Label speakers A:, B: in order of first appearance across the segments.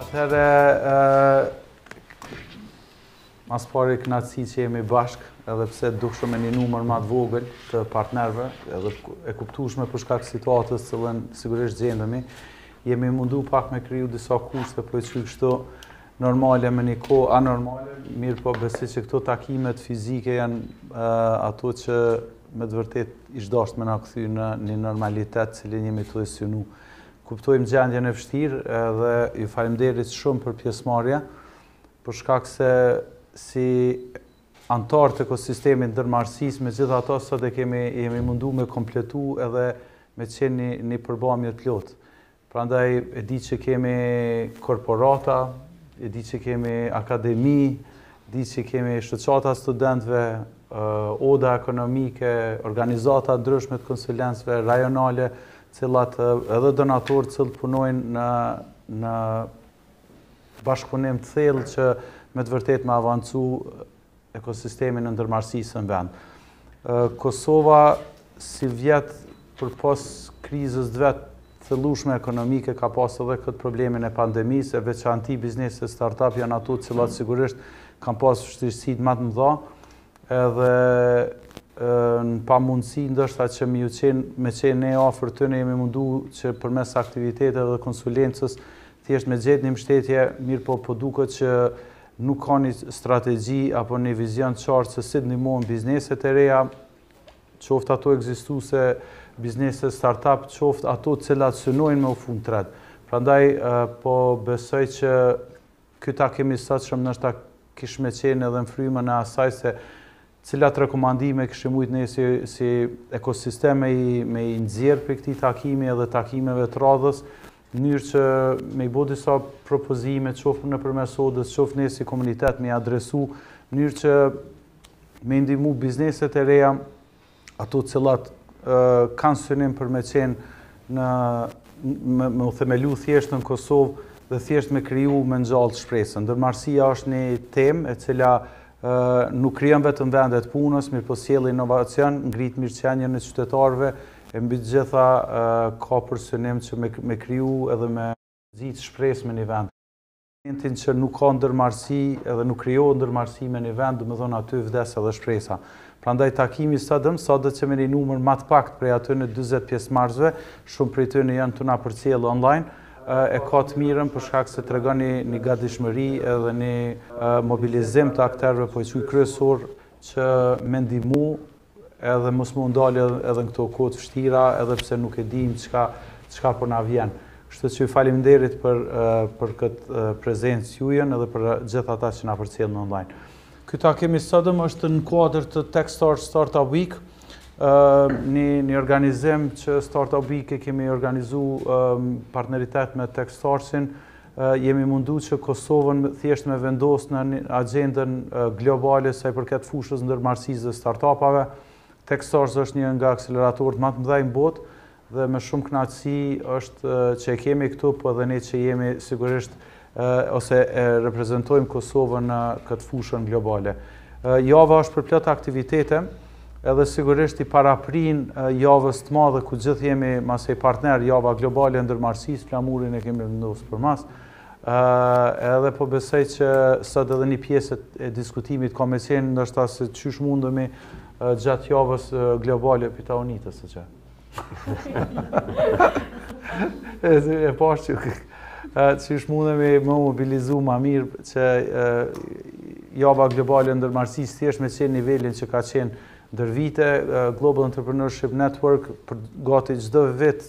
A: Atëherë, ma s'pari knaqësi që jemi bashkë, edhe pse dukshëm me një numër ma të vogël të partnerëve, edhe e kuptushme për shkak situatës cilën sigurisht gjendemi, jemi mundu pak me kriju disa kushte po si kështu normale me një kohë anormale, mirëpo besoj që këto takimet fizike janë ato që me të vërtetë ish dasht me na kthy në një normalitet cilin jemi tu e synu. Kuptojmë gjendjen e vështirë dhe ju falimderit shumë për pjesëmarrje, për shkak se si antarë të ekosistemit ndërmarrësisë, megjithatë sot e kemi jemi mundu me kompletu edhe me qenë një, një përbamje të plotë. Prandaj e di që kemi korporata, e di që kemi akademi, di që kemi shoqata të studentëve, oda ekonomike, organizata të ndryshme të konsulencëve rajonale, të cilat edhe donatorë të cilët punojnë në në bashkëpunim të thellë që me të vërtetë me avancu ekosistemin e ndërmarrësisë në vend. Kosova sivjet përpos krizës të vet thellueshme ekonomike ka pas edhe këtë problemin e pandemisë, e veçanërisht bizneset startup janë ato të cilat sigurisht kanë pas vështirësi më të mëdha edhe në pamundësi ndoshta që me ju qenë, me qenë ne afër tyne jemi mundu që përmes aktiviteteve dhe konsulencës thjesht me gjetë një mbështetje, mirëpo po duket që nuk ka një strategji apo një vizion të qartë se si të ndihmohen bizneset e reja, qoftë ato ekzistuese, biznese startup, qoftë ato të cilat synojnë me u fut n'treg. Prandaj po besoj që ky takim i sotshëm ndoshta kish me qenë edhe në frymën e asaj se Cilat rekomandime kishim mujtë ne si, si ekosistem me i, me i nxjerrë prej këtij takimi edhe takimeve të radhës, në mënyrë që me i bo disa propozime, qoftë nëpërmes odës, qoftë ne si komunitet me i adresu, në mënyrë që me i ndihmu bizneset e reja, ato cilat kanë synim për me qenë në me, me u themelu thjesht në Kosovë dhe thjesht me kriju me ngjall shpresën. Ndërmarrësia është një temë e cila nuk krijon vetëm vende të punës, mirëpo sjell inovacion, ngrit mirëqenien e qytetarëve e mbi të gjitha ka për synim që me kriju edhe me nxit shpresë me një vend. Në momentin që nuk ka ndërmarrësi edhe nuk krijohet ndërmarrësi me një vend, domethënë aty vdes edhe shpresa. Prandaj takimi i sotëm, sado që me një numër më të paktë prej atyne njëzet pjesëmarrësve, shumë prej tyre janë tu na përcjellë online, e ka të mirën për shkak se tregon një një gatishmëri edhe një mobilizim të akterëve po i quaj kryesor me ndihmu edhe mos m'u ndalë edhe në këto kohë të vështira edhe pse nuk e dimë çka çka po na vjen. Kështu që ju faleminderit për për këtë prezencë jujën edhe për gjithë ata që na përcjellin online. Ky takim i sotëm është në kuadër të Techstars Startup Week, një një organizim që Startup Week e kemi organizu partneritet me Techstarsin, jemi mundu që Kosovën thjesht me vendos në agjendën globale sa i përket fushës ndërmarrësisë dhe startupave. Techstars është një nga akseleratorët më të mëdhenj në botë dhe me shumë kënaqësi është që e kemi këtu, po edhe ne që jemi sigurisht ose e reprezentojmë Kosovën në këtë fushën globale. Java është përplot aktivitete, edhe sigurisht i paraprin javës të madhe ku gjithë jemi pastaj partner, java globale e ndërmarrësisë, flamurin e kemi vendosë përmas, edhe po besoj që sot edhe një pjesë e diskutimit ka me qenë, ndoshta se qysh mundemi gjatë javës globale për ta unitës, se që. E pashë që kë... qysh mundemi me u mobilizu ma mirë që java globale ndërmarrësisë thjesht me qenë nivelin që ka qenë Ndër vite, Global Entrepreneurship Network, për gati çdo vit,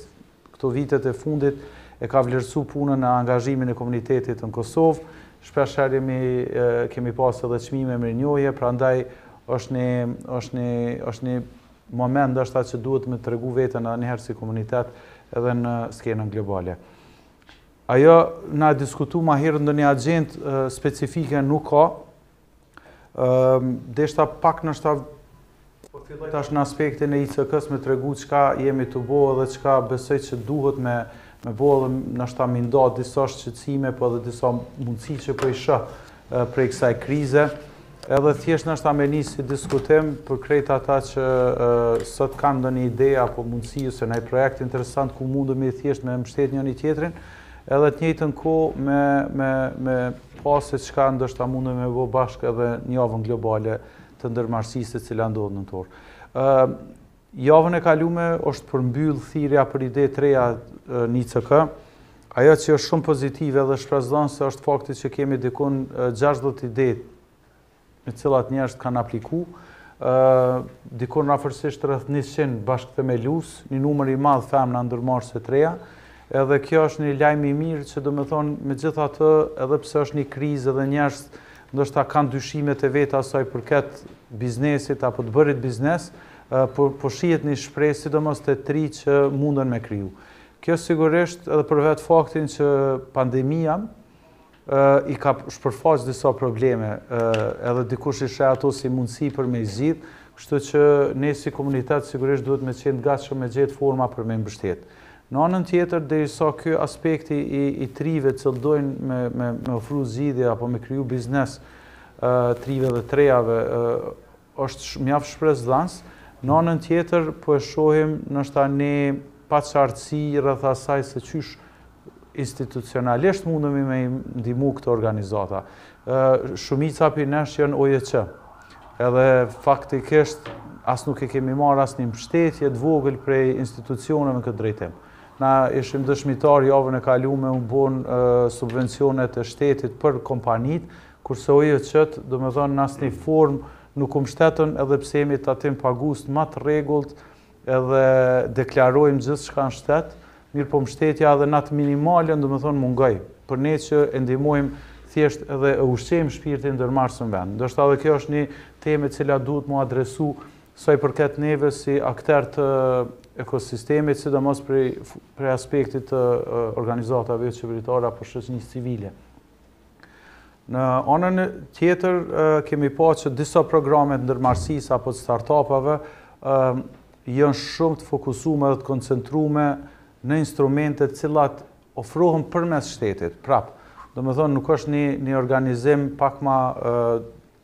A: këto vitet e fundit, e ka vlerësu punën në angazhimin e komunitetit në Kosovë. Shpesh herë kemi pas edhe çmime mirënjohje, prandaj është një moment ndoshta që duhet me tregu veten edhe një herë si komunitet edhe në skenën globale. Siç e kena diskutu ma herët ndonjë agjendë specifike nuk ka. Ëm deshta pak ndoshta po filloj tash në aspektin e ICK-s me tregu çka jemi tu bo dhe çka besoj që duhet me me bo dhe ndoshta me nda disa shqetësime po edhe disa mundësi që po i shoh prej kësaj krize, edhe thjesht ndoshta me nis si diskutim për krejt ata që sot kanë ndonjë ide apo mundësi ose ndonjë projekt interesant ku mundemi thjesht me mbështet njëri tjetrin, edhe të njëjtën kohë me me me pa se çka ndoshta mundemi me bë bashkë edhe në javën globale të ndërmarrësisë e cila ndodh nëntor. Ë Javën e kalume është përmbyllë thirrja për ide të reja në ICK. Ajo që është shumë pozitive dhe shpresëdhënëse është fakti që kemi diku 60 ide me cilat njerëzit kanë apliku, diku afërsisht rreth 100 bashkëthemelues, një numër i madh femra ndërmarrëse të reja, edhe kjo është një lajm i mirë që domethënë megjithatë edhe pse është një krizë edhe njerëzit ndoshta kanë dyshime të veta sa i përket biznesit apo të bërit biznes, por po shihet një shpresë sidomos te të rinjtë që mundën me kriju. Kjo sigurisht edhe për vetë faktin që pandemia i ka shpërfaqë disa probleme, edhe dikush i sheh ato si mundësi për me i zgjidh, kështu që ne si komunitet sigurisht duhet me qenë të gatshëm me gjetë forma për me mbështetë. Në anën tjetër, derisa ky aspekti i i të rinjve që dojnë me me me ofru zgjidhje apo me kriju biznes të rinjve dhe të rejave është mjaft shpresëdhënës, në anën tjetër po e shohim ndoshta një paqartësi rreth asaj se qysh institucionalisht mundemi me i ndihmu këto organizata. Shumica prej nesh janë OJQ. Edhe faktikisht as nuk e kemi marrë asnjë mbështetje të vogël prej institucioneve në këtë drejtim. Na ishim dëshmitarë javën e kalume u bonë subvencionet e shtetit për kompanitë, kurse OJQ-të, domethënë në asnjë formë, nuk u mbështetën edhe pse jemi tatimpaguesit ma të rregullt, Edhe deklarojmë gjithçka në shtet, mirëpo mbështetja edhe në atë minimale, domethënë mungoi. Për ne që e ndihmojmë thjesht edhe e ushqejmë shpirtin ndërmarrës në vend. Ndoshta edhe kjo është një temë e cila duhet m'u adresu sa i përket neve si akterë të ekosistemit, sidomos prej aspektit të organizatave joqeveritare apo shoqërisë civile. Në anën tjetër, kemi pa që disa programe të ndërmarrësisë apo të startupave janë shumë të fokusume dhe të koncentrume në instrumente të cilat ofrohen përmes shtetit. Prapë, domethënë, nuk është një organizim pak ma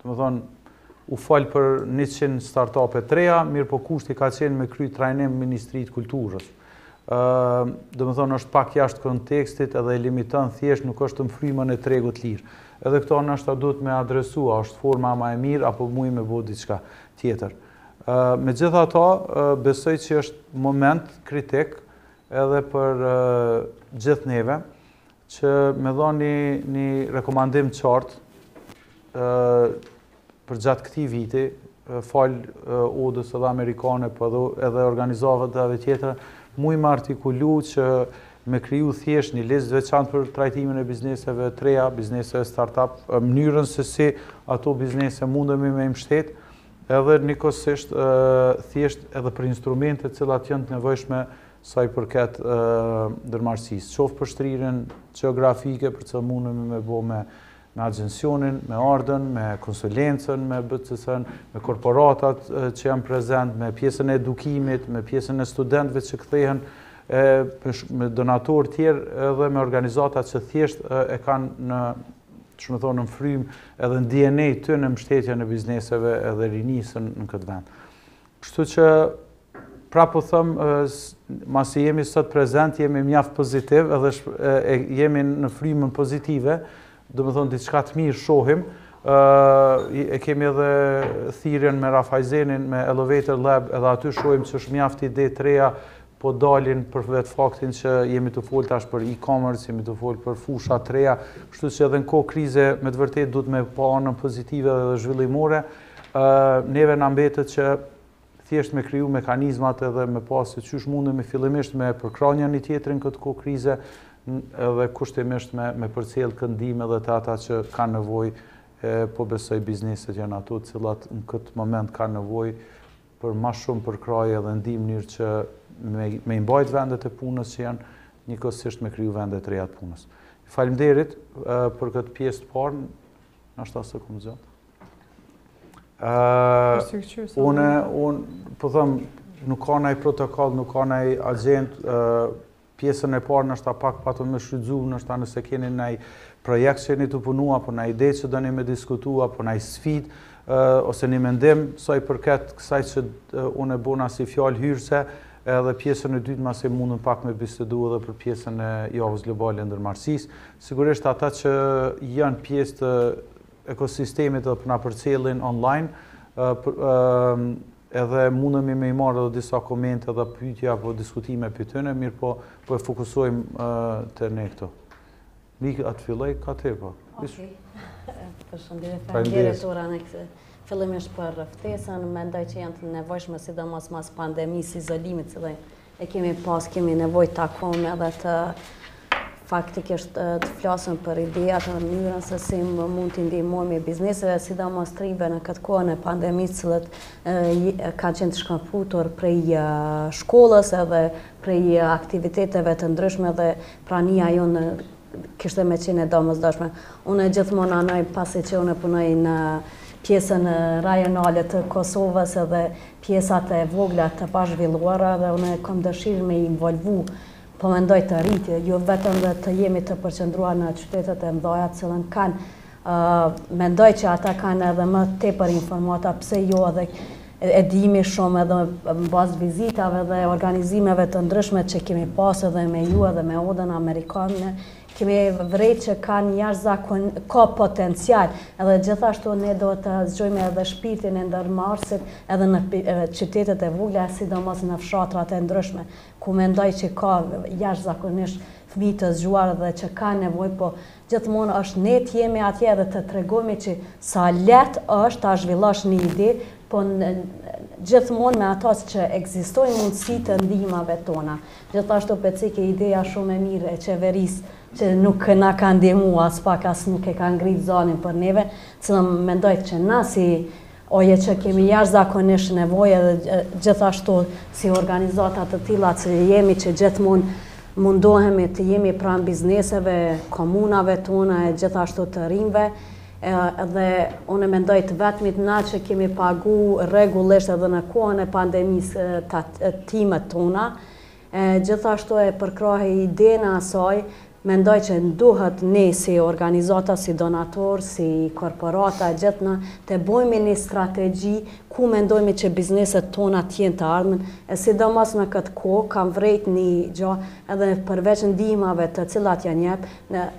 A: Domethënë, u fol për njëqind startup-e të reja, mirëpo kushti ka qenë me kry trajnim n'Ministri të Kulturës. Ë, domethënë është pak jashtë kontekstit edhe e limiton thjesht nuk është në frymën e tregut të lirë. Edhe këto ndoshta duhet me adresu, a është forma ma e mirë apo mujë me bo diçka tjetër. Ë, megjithatë, besoj që është moment kritik edhe për gjithë neve, që me dhanë një, një rekomandim të qartë përgjatë këtij viti, falë Odës edhe Amerikane, po edhe, edhe organizatave tjera, mujmë me artikulu që me kriju thjesht një ligj të veçantë për trajtimin e bizneseve të reja, bizneseve start-up, mënyrën se si ato biznese mundemi me i mbështetë, edhe njëkohësisht thjesht edhe për instrumente të cilat janë të nevojshme sa i përket ndërmarrësisë, qoftë për shtrirjen gjeografike, për çka mundemi me bo me me agjensionin, me Ardën, me konsulencën, me BCC-në, me korporatat që janë prezent, me pjesën e edukimit, me pjesën e studentëve që kthehen, me donatorë tjerë edhe me organizatat që thjesht e kanë në qysh me thonë në frymë edhe në DNA të tyne mbështetjen e bizneseve edhe rinisë në këtë vend. Kështu që prapë po thom, masi jemi sot prezent, jemi mjaft pozitivë edhe jemi në frymën pozitive, domethonë, diçka të mirë shohim, e kemi edhe thirrjen me Raiffeisenin, me Elevator Lab, edhe aty shohim që është mjaft ide të reja, po dalin për vetë faktin që jemi tu folë tash për e-commerce, jemi tu folë për fusha të reja, kështu që edhe në kohë krize, me të vërtetë, duhet me pa anën pozitive dhe zhvillimore, Neve na mbetet që thjesht me kriju mekanizmat edhe me pa se qysh mundemi fillimisht me përkrah njëni-tjetrin në këtë kohë krize edhe kushtimisht me, me përcjellë këtë ndihmë edhe te ata që kanë nevojë, po besoj bizneset janë ato cilat në këtë moment kanë nevojë për ma shumë përkrahje edhe ndihmë në mënyrë që me, me i mbajt vendet e punës që janë njëkohësisht me kriju vende të reja të punës. Faleminderit për këtë pjesë të parë, ndoshta s'të këmë zëtë. Unë, unë, po thom, nuk ka naj protokoll, nuk ka naj agjendë, pjesën e parë ndoshta pak pa të me shfrytëzu, ndoshta nëse keni naj projekt që jeni tu punu, apo naj ide që doni me diskutu, apo naj sfidë, ose një mendim, sa i përket kësaj që unë e bona si fjalë hyrëse, edhe pjesën e dytë mbase mundemi pak me bisedu edhe për pjesën e javës globale e ndërmarrësisë. Sigurisht ata që janë pjesë të ekosistemit edhe po na përcjellin online edhe mundemi me i marrë edhe disa komente edhe pyetje apo diskutime prej tyne, mirëpo po e fokusojmë te ne këtu. Miki, a të filloj ka ti? Po.
B: Ok, përshëndetje, faleminderit Uran, këtë. Fillimisht për ftesën, mendoj që janë të nevojshme, sidomos mas pandemisë, izolimit, si dhe E kemi pas, kemi nevojë të takohemi edhe të faktikisht të flasim për idejat dhe mënyrën se si mund t'i ndihmojmë bizneseve, sidomos të rinjve në këtë kohën e pandemisë cilët kanë qenë të shkëputur prej shkollës edhe prej aktiviteteve të ndryshme dhe prania jonë Kishte me qenë e domosdoshme. Unë gjithmonë anoj pasi që unë punoj në pjesën rajonale të Kosovës edhe pjesat e vogla të pazhvilluara dhe unë kam dëshirë me involvu po mendoj të rinjtë, jo vetëm dhe të jemi të përqendruar në qytetet e mdhaja të cilat kanë Mendoj që ata kanë edhe më tepër informata, pse jo edhe e dimi shumë edhe në bazë vizitave dhe organizimeve të ndryshme që kemi pasë edhe me ju edhe me odën Amerikane, kemi vrejt që ka jashtëzakon, ka potencial, edhe gjithashtu ne do të zgjojmë edhe shpirtin e ndërmarrësit edhe në qytetet e vogla, sidomos në fshatrat e ndryshme, ku mendoj që ka jashtëzakonisht fmi të zgjuar dhe që kanë nevojë, po Gjithmonë është ne të jemi atje dhe të tregojmë që sa lehtë është ta zhvillosh një ide, po gjithmonë me ato që ekzistojnë mundësi të ndihmave tona. Gjithashtu për sa i ke ideja shumë e mirë e qeverisë që nuk na ka ndihmu aspak as nuk e ka ngrit zanin për neve, të cilën mendoj që na si OJQ kemi jashtëzakonisht nevojë dhe gjithashtu si organizata të tilla që jemi që gjithmonë mundohemi të jemi pranë bizneseve, komunave tona e gjithashtu të rinjve, dhe unë e mendoj të vetmit na që kemi pagu rregullisht edhe në kohën e pandemisë tatimet tona, Gjithashtu e përkrahi idenë e saj, mendoj që duhet ne si organizata, si donatorë, si korporata e gjithë ne të bëjmë një strategji ku mendojmë që bizneset tona të jenë të ardhmen e sidomos në këtë kohë kam vrejt një gjë edhe përveç ndihmave të cilat janë jep,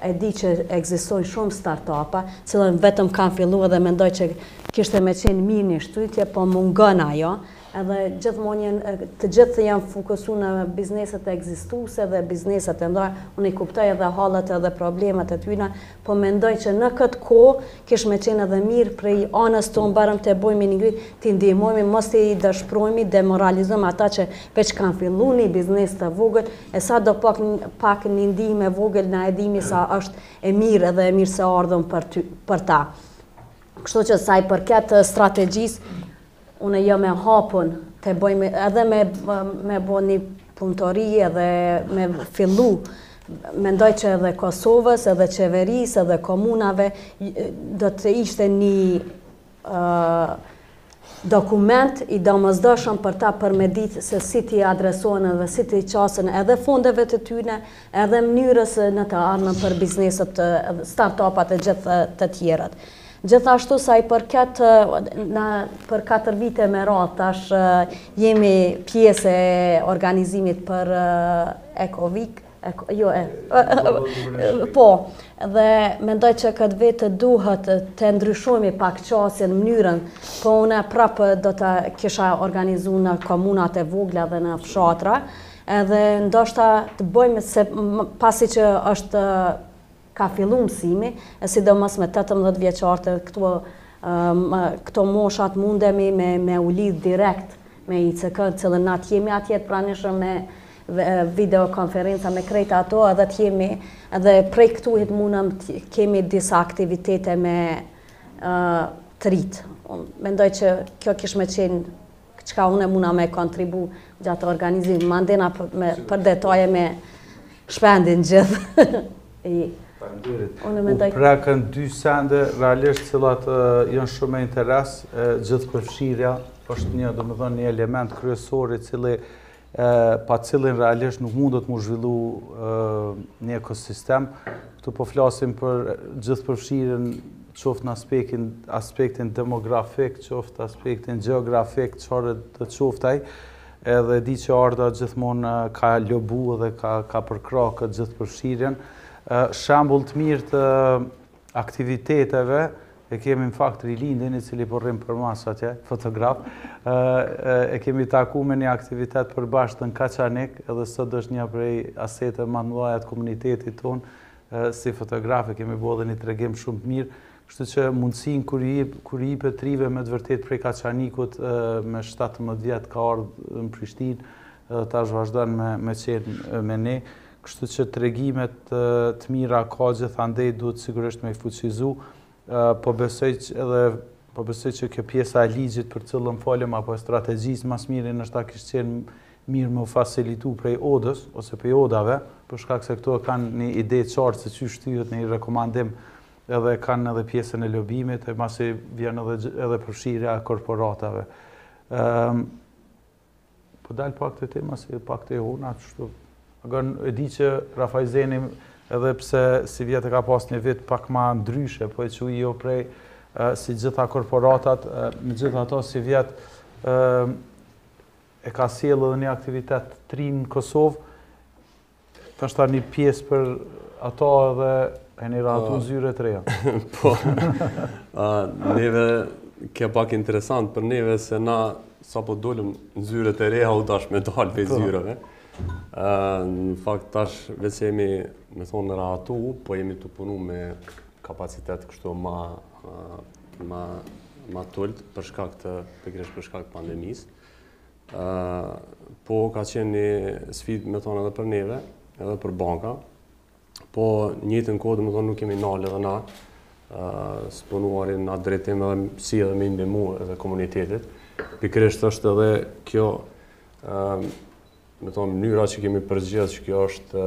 B: e di që ekzistojnë shumë startapa të cilat vetëm kanë fillu edhe mendoj që kishte me qenë mirë një shtytje po mungon ajo Edhe gjithmonë janë, të gjithë janë fokusu në bizneset ekzistuese dhe bizneset e ndara. Unë i kuptoj edhe hallet edhe problemet e tyne, po mendoj që në këtë kohë kish me qenë edhe mirë prej anës tonë barem të bojmi ni ngritje, t'i ndihmojmi mos t'i dëshprojmi, demoralizojmë ata që veç kanë fillu ni biznes të vogël, e sadopak pak ni ndihmë e vogël na e dimi sa është e mirë edhe e mirëseardhun për ty, për ta. Kështu që sa i përket strategjisë, Unë jam e hapun të bëjmë edhe me, me bo një punëtori edhe me fillu mendoj që edhe Kosovës, edhe qeverisë, edhe komunave, do të ishte një uh, dokument i domosdoshëm për ta për me ditë se si t'i adresohen edhe si t'i qasen edhe fondeve të tyne, edhe mënyrës në të ardhmen për bizneset, start-upat e gjithë të tjerët. Gjithashtu sa i përket për katër vite me radhë tash jemi pjesë e organizimit për Ekovik, jo e po dhe mendoj që këtë vit duhet të ndryshojmë pak qasjen mënyrën po unë prapë do ta kisha organizu në komunat e vogla dhe në fshatra edhe ndoshta të bëjmë se pasi që është Ka fillu mësimi, e sidomos me tetëmbëdhjetëvjeçarët edhe këtu këto moshat mundemi me u lidh direkt me ICK, të cilën na të jemi atje të pranishëm me videokonferenca me krejt ato edhe të jemi edhe prej këtuhit mundem kemi disa aktivitete me të rinjtë. Mendoj që kjo kish me qenë Çka unë muna me kontribu gjatë organizimit, mandena për detaje me Shpendin gjithë.
A: Faleminderit. U prekën dy sende, realisht të cilat janë shumë me interes, gjithëpërfshirja është një, domethënë, një element kryesor i cili pa të cilin realisht nuk mundet m'u zhvillu një ekosistem. Këtu po flasim për gjithëpërfshirjen qoftë në aspektin, aspektin demografik, qoftë aspektin gjeografik, çfarëdo qoftë ai, edhe di që Arda gjithmonë ka lobu dhe ka, ka përkrah këtë gjithëpërfshirjen. Shembull të mirë të aktiviteteve, e kemi në fakt Rilindin, i cili po rrin përmas atje, fotograf, e kemi taku me një aktivitet të përbashkët në Kaçanik, edhe sot është një prej aseteve ma të mëdha të komunitetit tonë, si fotograf e kemi bo dhe një tregim shumë të mirë, kështu që mundësia kur i jipet të rive me të vërtetë prej Kaçanikut me 17 vjet ka ardhë në Prishtinë, edhe tash vazhdon me qenë me ne, kështu që tregime të mira ka gjithandej duhet sigurisht me i fuqizu, po besoj që edhe po besoj që kjo pjesa e ligjit për të cilën folëm apo e strategjisë ma s'miri ndoshta kish qenë mirë me u facilitu prej odës ose prej odave, për shkak se këto e kanë një ide të qartë se qysh shtyhet një rekomandim edhe kanë edhe pjesën e lobimit e mbasi vjen edhe edhe përfshirja e korporatave. Po dal pak te tema, se pak te Ehona, qashtu. Agon e di që Raiffeiseni, edhe pse sivjet e ka pas një vit pak ma ndryshe, po e qysh jo prej, si të gjitha korporatat, megjithatë sivjet, e ka sjellë edhe një aktivitet të ri në Kosovë, Tash, a një pjesë për ato edhe a jeni rahatu n'zyret e reja.
C: Po, neve ke pak interesant për neve se na sapo dolëm në zyret e reja u dash me dalë prej zyreve. Në fakt tash veç jemi me thonë rahatu, po jemi tu punu me kapacitet kështu ma ma ma t'ult për shkak të pikërisht për shkak të pandemisë. Po, ka qenë një sfidë domethonë edhe për neve, edhe për bankën. Po, njëtën kohë, domethonë, nuk kemi nal edhe na, së punuari në atë drejtim edhe si edhe me i ndihmu edhe komunitetit. Pikërisht është edhe kjo, domethonë, mënyra që kemi përzgjedh, që kjo është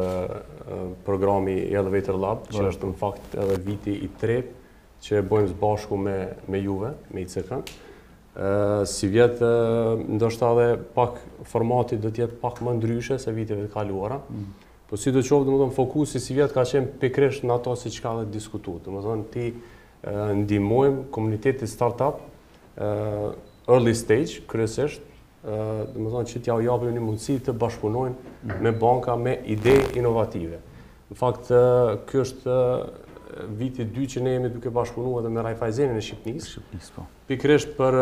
C: programi i Elevator Lab, që është në fakt edhe viti i tretë, që e bojmë së bashku me juve, me ICK-n. Sivjet, ndoshta edhe pak formati do të jetë pak më ndryshe se viteve të kaluara. Po sido që të qoftë, domethënë fokusi sivjet ka qenë pikërisht në ato si çka dhe diskutuam. Domethënë t'i ndihmojmë komunitetin startup early stage kryesisht, domethonë që t'jau japim një mundësi të bashkëpunojnë me bankën me ide inovative. Në fakt, kjo është viti dy që ne jemi duke bashkëpunu edhe me Raiffeisenin e Shqipnisë, po. Pikërisht për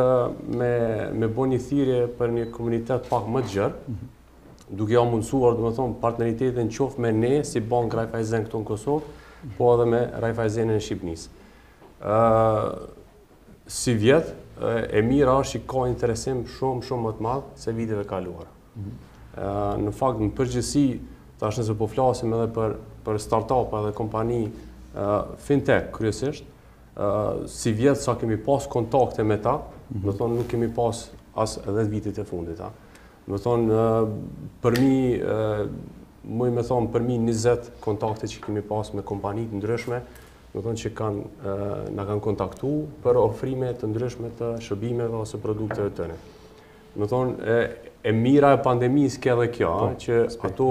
C: me, me bo një thirje për një komunitet pak më të gjërë, mhm. duke ja mundësuar, domethonë, partneritetin qoftë me ne, si bankë Raiffeisen këtu në Kosovë, po edhe me Raiffeisenin e Shqipnisë. Sivjet, e mira është që ka interesim shumë, shumë më të madh se viteve të kaluara. Mhm. Në fakt, në përgjithësi, tash nëse po flasim edhe për, për start-up edhe kompani fintech, kryesisht, sivjet sa kemi pas kontakte me ta, domethonë nuk kemi pas as 10 vitet e fundit. Domethonë, përmi, domethonë, përmi 20 kontakte që kemi pas me kompani të ndryshme, domethonë që kanë, na kanë kontaktu për ofrime të ndryshme të shërbimeve ose produkteve të tyne. Domethonë, e mira e pandemisë ke dhe kjo, po, që ato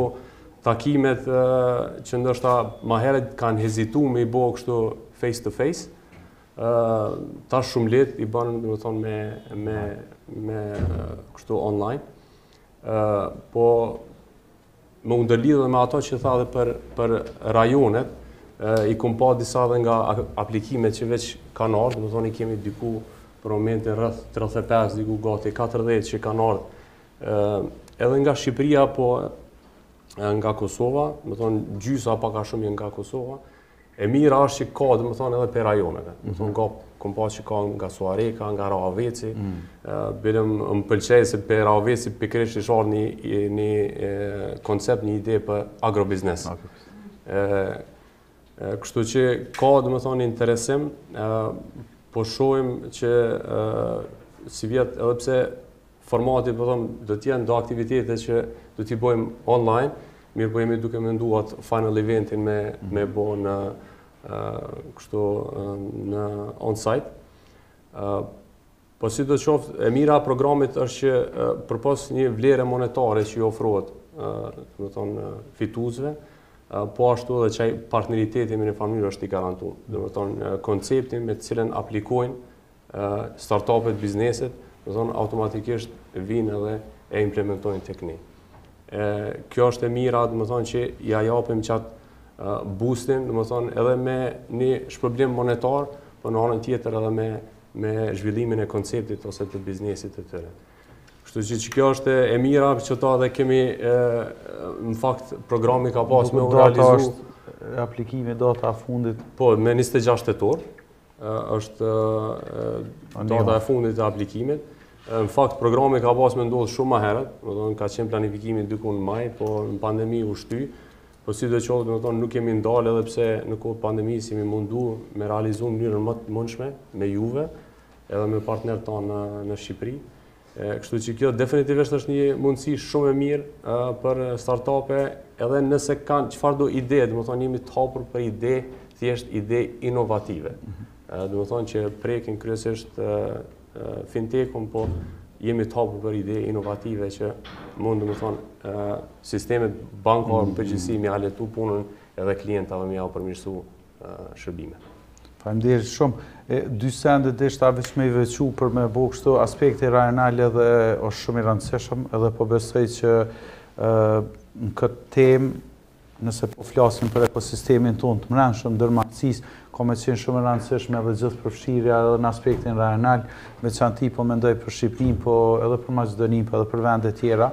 C: takimet që ndoshta ma heret kanë hezitu me i bo kështu face to face, tash shumë lehtë i bajnë, domethonë, me, me, me kështu online. Po, Me u ndërlidh edhe me ato që tha edhe për për rajonet, i kom pa disa edhe nga aplikimet që veç kanë ardh, domethonë i kemi diku për momentin rreth 35 diku gati 40 që kanë ardh edhe nga Shqipëria po nga Kosova, domethonë gjysa pak a shumë janë nga Kosova. E mira është që ka, domethonë, edhe prej rajoneve. Domethonë, ka kom pa që ka nga Suhareka, nga Rahoveci. Mm. Bilem, më pëlqeu se prej Rahovecit pikërisht ish ardh një, një koncept, një ide për agrobiznes. kështu që ka, domethonë, interesim, po shohim që sivjet, edhe pse Formati, po them, do të jenë do aktivitete që do t'i bëjmë online, mirëpo jemi duke menduar atë final eventin me mhm. me bo në kështu në on-site. Po si do të qoftë, e mira e programit është që përpos një vlere monetare që i ofrohet, domethonë, fitusve, po ashtu edhe qaj partneriteti me një Finance është i garantum. Domethonë, konceptin me cilën aplikojnë startupet, bizneset, domethonë automatikisht vinë edhe e implementojnë tek ne. Kjo është e mira, domethonë që ja japim qat boostin, domethonë edhe me një shpërblim monetar, por në anën tjetër edhe me me zhvillimin e konceptit ose të biznesit të tyre. Kështu që që kjo është e mira, që tash e kemi, në fakt, programi ka pas me u realizu.
A: Data e aplikimit, data e fundit.
C: Po, me 26 tetor, është data e fundit e aplikimit. Në fakt, programi ka pas me ndodhë shumë ma herët, domethonë, ka qenë planifikimi diku në maj, po në pandemi u shty, po sidoqoftë, domethonë, nuk jemi ndalë edhe pse në kohë pandemisë jemi mundu me realizu në mënyrën më të mundshme, me juve, edhe me partnerët tanë në Shqipëri. Kështu që kjo definitivisht është një mundësi shumë e mirë për startupe, edhe nëse kanë çfarëdo ide, domethonë jemi të hapur për ide, thjesht ide inovative. Mhm. Domethonë që prekin kryesisht fintekun, po jemi të hapur për ide inovative që mund, domethonë, sistemet bankare në mhm. përgjithësi me ja lehtu punën edhe klientave me jau përmirësu shërbime.
A: Faleminderit shumë. Dy sende deshta veç me i veçu për me bo kështu aspekti rajonal edhe është shumë i rëndësishëm edhe po besoj që në këtë temë nëse po flasim për ekosistemin tonë të mrenshëm, ndërmarrësisë, ka me qenë shumë e rëndësishme edhe gjithëpërfshirja edhe në aspektin rajonal, me qenë ti po mendoj për Shqipnin, po edhe për Maqedonin, po edhe për vendet tjera.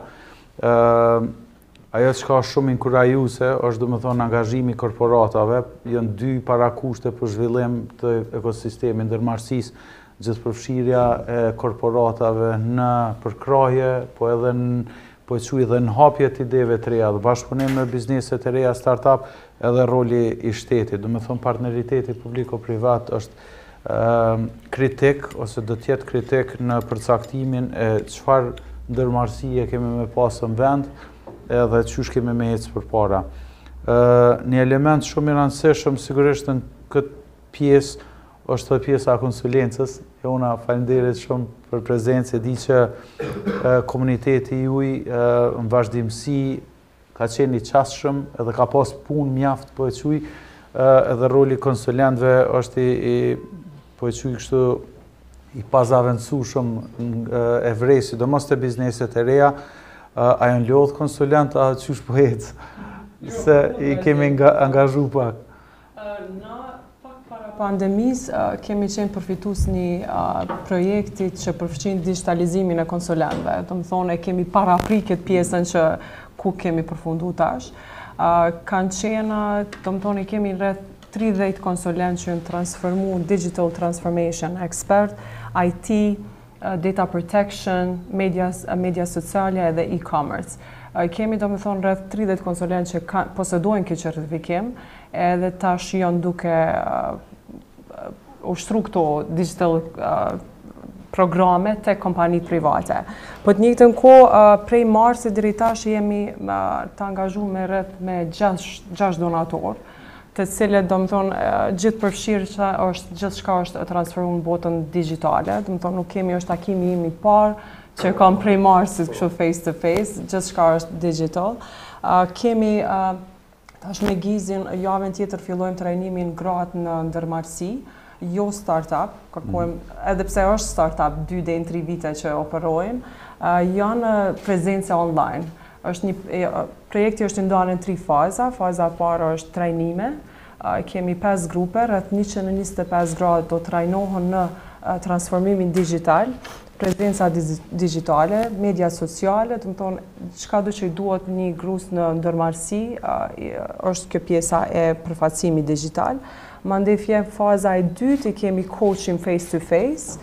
A: Ajo çka është shumë inkurajuese është domethënë angazhimi i korporatave, janë dy parakushte për zhvillim të ekosistemit të ndërmarrësisë, gjithëpërfshirja e korporatave në përkrahje, po edhe në, po e quaj edhe në hapje të ideve të reja dhe bashkëpunim me bizneset e reja start-up, Edhe roli i shtetit, domethonë partneriteti publiko-privat është kritik ose do të jetë kritik në përcaktimin e çfarë ndërmarrësie kemi me pasë në vend edhe qysh kemi me ecë përpara. Një element shumë i rëndësishëm, sigurisht në këtë pjesë, është dhe pjesa e konsulencës, e u falemnderit shumë për prezencë, e di që komuniteti juj në vazhdimësi ka qenë i qasshëm edhe ka pas punë mjaft po e quj edhe roli i konsulentëve është i po e quj kështu i pazëvendësueshëm e vrej sidomos te bizneset e reja a janë lodhë konsulentët a qysh po ecë se i kemi angazhu pak
D: Na pak para pandemisë kemi qenë përfitues një projekti që përfshin digjitalizimin e konsulentëve. Domethënë e kemi parapri këtë pjesën që ku kemi përfundu tash. Kanë qenë, domethënë i kemi rreth 30 konsulentë që janë transformu digital transformation expert, IT, data protection, media sociale edhe e-commerce. Kemi domethënë rreth tridhjetë konsulentë që posedojnë këtë certifikim edhe tash janë duke ushtru këto digital programe tek kompanitë private. Po të njëjtën kohë prej marsit deri tash jemi të angazhuar me rreth me gjashtë donatorë. të cilët domethënë gjithëpërfshirë që është gjithçka është e transferu në botën digitale, domethënë nuk kemi është takimi im i parë që e kam prej marsit kështu face to face, gjithçka është digital. Uh, kemi uh, tash me GIZ-in, javën tjetër fillojmë trajnimin gratë në ndërmarrësi, jo startup, kërkojmë, mm. edhe pse është startup, 2 dhe 3 vite që operojmë, uh, janë prezence online. Është një, projekti është i ndarë në tri faza. Faza e parë është trajnime. Kemi pesë grupe, rreth njëqind e njëzet e pesë gra do të trajnohen në transformimin digjital, prezenca digitale, mediat sociale, domethënë çkado që i duhet një grues në ndërmarrësi, është kjo pjesa e përfaqësimit digjital. Mandej vjen faza e dytë, i kemi coaching face to face,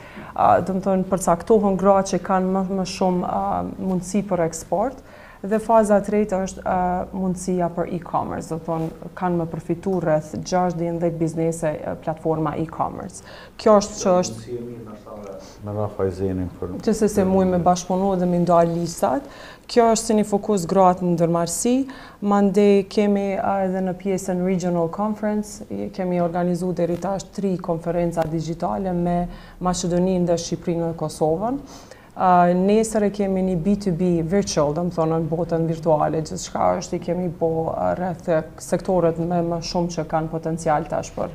D: domethënë përcaktohen gratë që kanë më shumë mundësi për eksport dhe faza e tretë është mundësia për e-commerce, domethënë kanë me përfitu rreth 6 deri në 10 biznese platforma e-commerce. Kjo është që është
A: Mundësi e mirë na tha
D: dhe me nda fajdeni për Gjithsesi mujmë me bashkëpunu dhe me nda listat. Kjo është si një fokus gratë në ndërmarrësi. Mandej kemi edhe në pjesën Regional Conference, kemi organizu deri tash tri konferenca digjitale me Maqedoninë dhe Shqipërinë dhe Kosovën. Nesër e kemi një B2B virtual, domethënë në botën virtuale, gjithçka është i kemi bo rreth sektorët me më shumë që kanë potencial tash për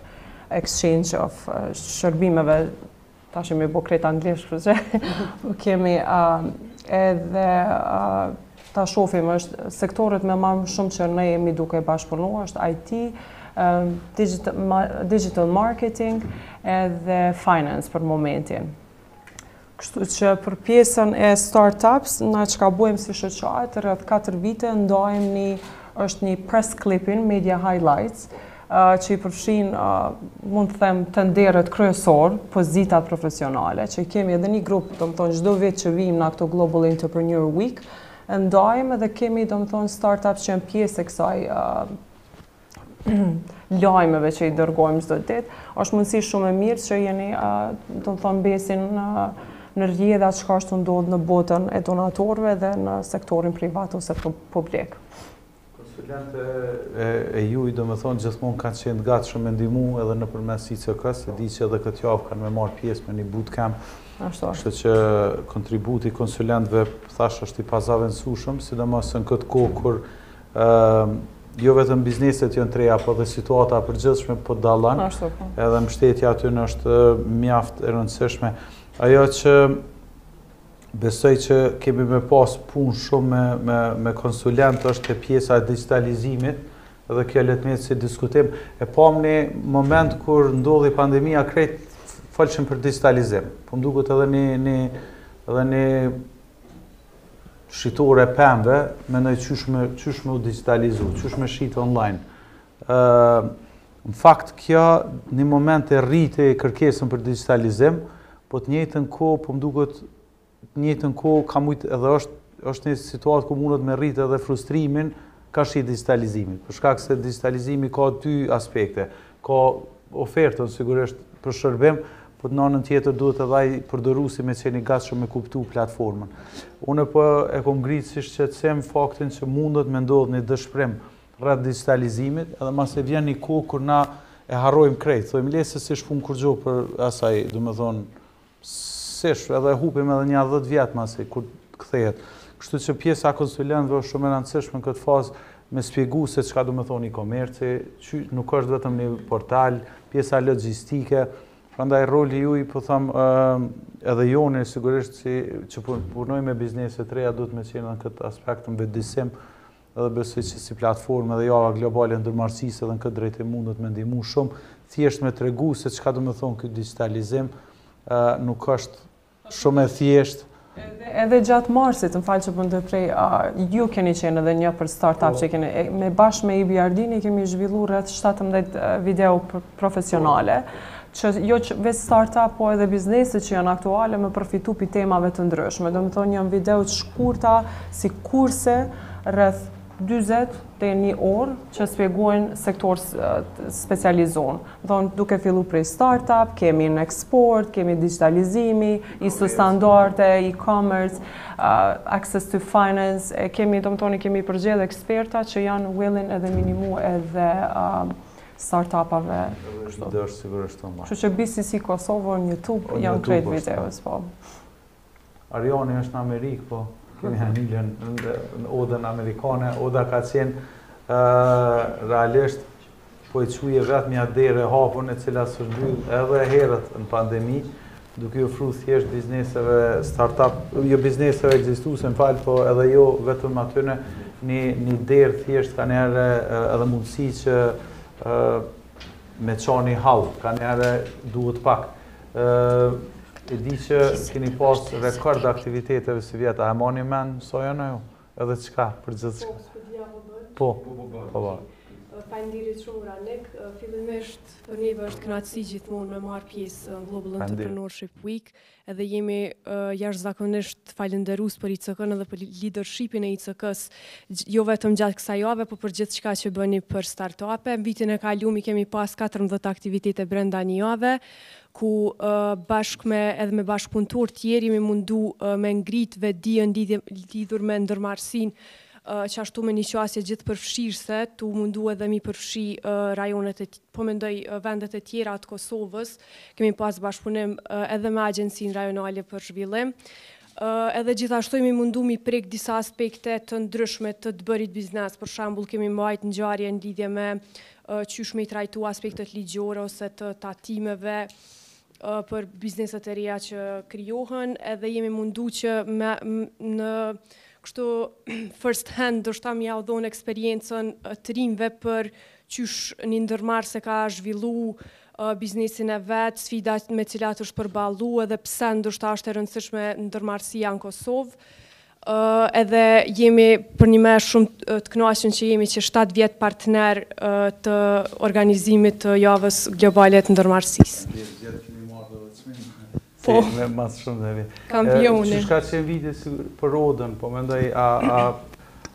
D: exchange of shërbimeve Tash e m'i bo krejt anglisht, për që kemi edhe ta shofim, është sektorët me ma shumë që ne jemi duke bashkëpunu, është IT, digital marketing edhe finance për momentin. Kështu që për pjesën e startups, na çka bojmë si shoqatë, rreth 4 vite ndajmë një është një press clipping, media highlights, që i përfshin, mund të them, tenderët kryesor, pozita profesionale, që kemi edhe një grup, domethonë, çdo vit që vijmë në këto Global Entrepreneur Week, ndajmë edhe kemi, domethonë, start-up që janë pjesë e kësaj lajmeve që i dërgojmë çdo ditë, është mundësi shumë e mirë që jeni, domethonë, mbesin në rrjedha çka është tu ndodhë në botën e donatorve dhe në sektorin privat ose publik.
A: Konsulentët e juj domethënë gjithmonë kanë qenë të gatshëm me ndihmu edhe nëpërmjet ICK-së, e di që edhe këtë javë kanë me marrë pjesë në një bootcamp. Ashtu është. Kështu që kontributi i konsulentëve thash është i pazëvendësueshëm, sidomos në këtë kohë kur jo vetëm bizneset janë të reja, po dhe situata e përgjithshme po dallon. Ashtu po. Edhe mbështetja e tyne është mjaft e rëndësishme. Ajo që Besoj që kemi me pas punë shumë me, me, me konsulentë, është e pjesa e digitalizimit, dhe kjo le të mbet si diskutim. E pam një moment kur ndodhi pandemia, krejt folshim për digitalizim. Po m'duket edhe një, një, edhe një shitore e pemve, mendojke qysh me, qysh me u digitalizu, qysh me shit online. Në fakt kjo një moment e rriti kërkesën për digjitalizim, po të njëjtën kohë po më duket të njëjtën kohë ka mujt edhe është është një situatë ku mundet me rrit edhe frustrimin karshi digjitalizimit. Për shkak se digjitalizimi ka dy aspekte. Ka ofertën sigurisht për shërbim, po në anën tjetër duhet edhe ai përdoruesi me qenë i gatshëm me kuptu platformën. Unë po e kam ngritë si shqetësim faktin që mundet me ndodhë një dëshpërim rreth digjitalizimit, edhe masi vjen një kohë kur na e harrojmë krejt, thojmë le se s'ish punë kurgjo për asaj, domethonë, s'ish, edhe hupim edhe një dhetë vjet masi, kur të kthehet. Kështu që pjesa e konsulentëve është shumë e rëndësishme në këtë fazë me shpjegu se çka domethonë e-commerce-i, që nuk është vetëm një portal, pjesa e logjistikës, prandaj roli i juj po thom edhe i joni, sigurisht që, që punojmë me biznese të reja, duhet me qenë në këtë aspekt të mbedisim, Edhe besoj që si platformë edhe Java Globale e Ndërmarrësisë edhe në këtë drejtim mundet me ndihmu shumë, thjesht me tregu se çka domethonë ky digjitalizim nuk është shumë e thjeshtë.
D: Edhe gjatë marsit, më fal që po ndërprej, ju keni qenë edhe një për startup që keni, po bashkë me EBRD ne kemi zhvilluar rreth 17 video për profesionale, që jo veç startup, po edhe bizneset që janë aktuale me përfitu prej temave të ndryshme. Domethonë janë video të shkurta, si kurse, rreth 20 deri një orë që shpjegojnë sektor të specializun. Domethonë, duke fillu prej startup, kemi në eksport, kemi digitalizimi, ISO standarte, e-commerce, access to finance, kemi, domethonë, kemi përzgjedh eksperta që janë willing edhe minimu edhe startupave
A: kështu.
D: Kështu që BCC Kosovë on YouTube janë krejt videos po.
A: Arjani është në Amerikë po. Kemi Hanilen në odën amerikane, oda ka qenë realisht po i quj vetëm një derë e hapur e cila s'u mbyll asnjëherë në pandemi, duke i ofruar thjesht bizneseve startup, jo bizneseve ekzistuese, më fal, po edhe jo vetëm atyre, një, një derë thjesht kanjëherë edhe mundësi që me qa një hall, kanjëherë duhet pak. E di që keni pas rekord aktiviteteve sivjet, a e mani mend sa janë, a jo? Edhe çka, për gjithçka. Fokus për dhja po bëhet? Po, po
E: bëhet. Faleminderit shumë Uranik. Fillimisht për neve është kënaqësi gjithmonë me marr pjesë në Global Entrepreneurship Week, edhe jemi jashtëzakonisht falënderues për ICK-në dhe për lidershipin e ICK-së, jo vetëm gjatë kësaj jave, por për gjithçka që bëni për startup-e. Vitin e kaluar kemi pas katërmbëdhjetë aktivitete brenda një jave. ku bashkë me edhe me bashkëpunëtorë tjerë jemi mundu me ngritë vetëdijen lidhur me ndërmarrësinë qashtu me një qasje gjithëpërfshirëse, tu mundu edhe mi përfshi rajonet e tjera, po mendoj vendet e tjera të Kosovës, kemi pas bashkëpunim edhe me agjencinë rajonale për zhvillim, edhe gjithashtu jemi mundu mi prek disa aspekte të ndryshme të të bërit biznes, për shembull kemi mbajt ngjarje në lidhje me qysh me i trajtu aspektet ligjore ose të tatimeve për bizneset e reja që krijohen, edhe jemi mundu që me në kështu first hand ndoshta me jau dhon eksperiencën të rinjve për qysh një ndërmarrëse ka zhvillu biznesin e vet, sfidat me të cilat është përballu edhe pse ndoshta është e rëndësishme ndërmarrësia në Kosovë. edhe jemi përnime shumë të kënaqur që jemi që 7 vjet partnerë të organizimit të javës globale të ndërmarrësisë.
A: Po, me mas shumë dhetë vjet.
E: Kampioni.
A: Qysh ka qenë viti sivjet për odën, po mendoj, a, a,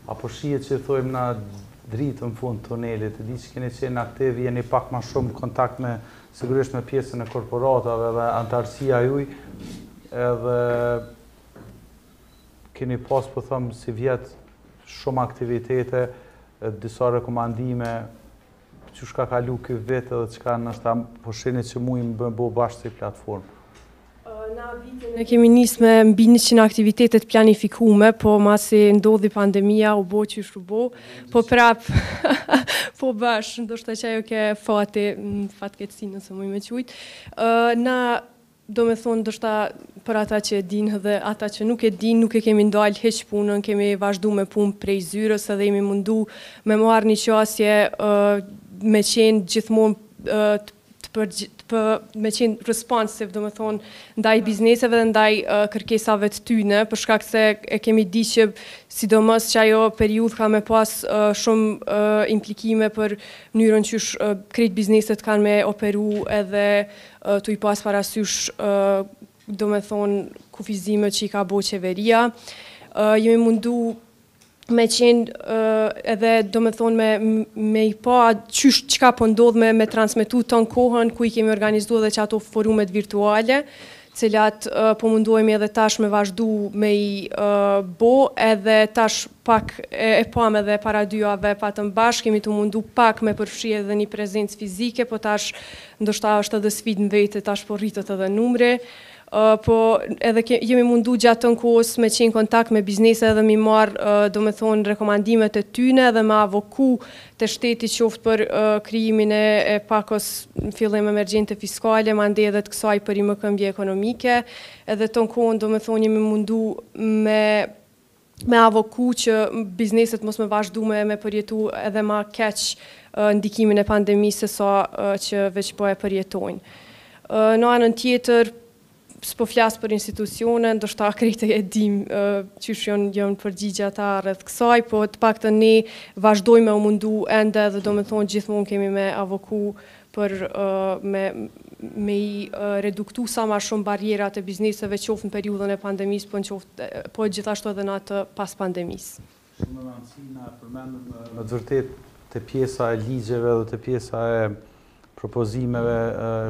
A: a po shihet qysh thojmë naj dritë në fund tunelit, e di që keni qenë aktiv, jeni pak ma shumë kontakt me, sigurisht me pjesën e korporatave dhe antarësia juj, edhe Kemi pas po them si vjet shumë aktivitete, disa rekomandime, qysh ka kalu ky vit edhe çka ndoshta po shihni që mujmë me bo bashkë si platformë.
E: Na vitin e kemi nis me mbi 100 aktivitete të planifikume, po masi ndodhi pandemia u bo që u bo, po prap, po bash, ndoshta që ajo ke fati, fatkeqësi nëse mujmë e qujtë. Na Domethënë ndoshta për ata që e dinë dhe ata që nuk e dinë, nuk e kemi ndalë hiç punën, kemi vazhdu me punë prej zyrës edhe jemi mundu me marrë një qasje me qenë gjithmonë me qenë responsive, domethonë, ndaj bizneseve dhe ndaj kërkesave të tyne, për shkak se e kemi di që sidomos që ajo periudhë ka me pas shumë implikime për mënyrën qysh krejt bizneset kanë me operu edhe tu i pas parasysh domethonë kufizimet që i ka bo qeveria, jemi mundu me qenë edhe domethonë me, me i pa qysh çka po ndodh me, me transmetu tonë kohën ku i kemi organizu edhe që ato forumet virtuale, cilat po mundohemi edhe tash me vazhdu me i bo, edhe tash pak e, e pamë edhe para dy javëve patëm bashkë, jemi tu u mundu pak me përfshi edhe një prezencë fizike, po tash Ndoshta është edhe sfidë në vete, tash po rritët edhe numri, po edhe jemi mundu gjatë tonë kohës me qenë kontakt me biznese edhe me i marrë domethonë rekomandimet e tyne edhe me avoku te shteti qoftë për krijimin e pakos në fillim emergjente fiskale, mandej edhe të kësaj për rimëkëmbje ekonomike edhe tonë kohën domethonë jemi mundu me me avoku që bizneset mos me vazhdu me me përjetu edhe ma keq ndikimin e pandemisë sesa që veç po e përjetojnë. Në anën tjetër, s'po flas për institucione, ndoshta krejt e dimë qysh janë janë përgjigj ata rreth kësaj, po të paktën ne vazhdojmë me u mundu ende dhe domethonë gjithmonë kemi me avoku për me me i reduktu sa ma shumë barrierat e bizneseve qoftë në periudhën e pandemisë po qoftë po gjithashtu edhe në atë pas pandemisë.
A: Shumë e rëndësishme e përmendëm me të vërtetë te pjesa e ligjeve dhe te pjesa e propozimeve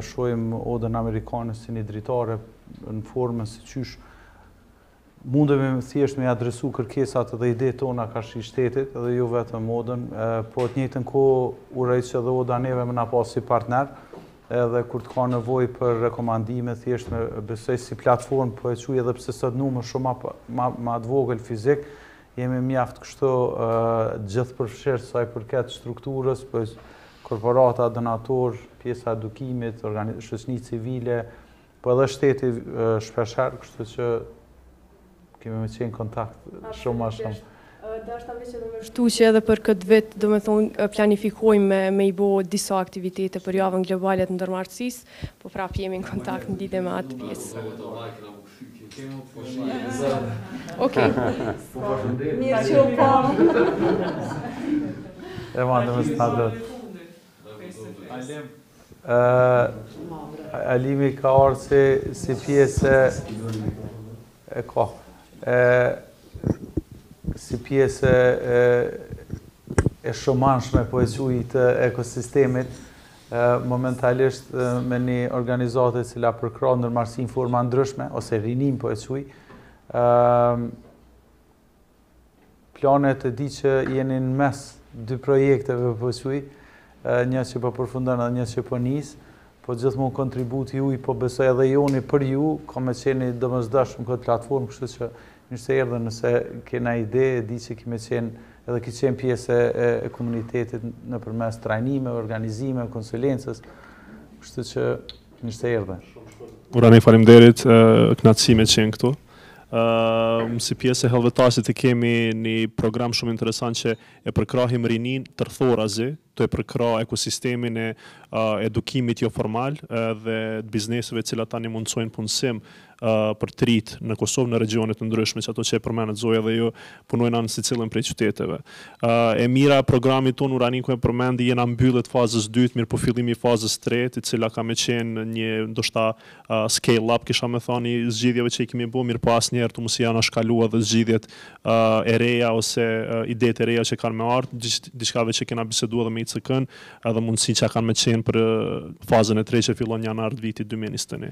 A: shohim Odën Amerikane si një dritare në formën se qysh Mundemi thjesht me i adresu kërkesat dhe idetë tona karshi shtetit dhe jo vetëm Odën, po të njëjtën kohë uroj që dhe Oda neve me na pas si partner, edhe kur të ka nevojë për rekomandime, thjesht me besu si platformë po e quaj edhe pse sot numër shumë ma ma të vogël fizik, jemi mjaft kështu gjithëpërfshirës sa i përket strukturës, po korporata, donatorë, pjesa e edukimit, organi, shoqni civile, Po edhe shteti shpesh herë, kështu që kemi me qenë kontakt shumë ma shumë.
E: Dashta veç edhe me shtu që edhe për këtë vit, do me thonë, planifikojmë me i bo disa aktivitete për javën globale të ndërmarrësisë, po prapë jemi në kontakt në lidhje me atë pjesë. Ok.
B: Mirë që u po.
A: Ema nëmos të Alimi ka ardhë si pjesë e ka, si pjesë e shumëanshme po e quaj të ekosistemit, momentalisht me një organizatë e cila përkrah ndërmarrësi në forma të ndryshme ose rininë po e quaj, Planet e di që jeni në mes dy projekteve po e quaj, një që po përfundon edhe një që po nis, po gjithmonë kontributi juaj po besoj edhe joni për ju ka me qenë i domosdoshëm në këtë platformë, kështu që mirë se erdhe nëse ke naj ide e di që ki me qenë edhe ki qenë pjesë e, e komunitetit nëpërmes trajnimeve, organizimeve, konsulencës. Kështu që Mirë se erdhe.
F: Uran faleminderit, kënaqësi me qenë këtu. Ëm si pjesë e Helvetasit e kemi një program shumë interesant që e përkrahim rininë tërthorazi, tu e përkrah ekosistemin e edukimit jo formal edhe të bizneseve të cilat tani mundësojnë punësim për të rinjtë në Kosovë në regjione të ndryshme që ato që e përmendët Zoja edhe ju punojnë në secilën prej qyteteve. E mira e programit tonë Urani siç e përmendi jena në mbyllje të fazës dytë mirëpo fillimi i fazës së tretë e cila ka me qenë një ndoshta scale up kisha me thanë i zgjidhjeve që i kemi bo mirëpo asnjëherë tu mos i anashkalu edhe zgjidhjet e reja ose idetë e reja që kanë me ardhë diçka që kena bisedu edhe me ICK-në edhe mundësitë që kanë me qenë për fazën e tretë që fillon në janar të vitit dy mijë e njëzet e një.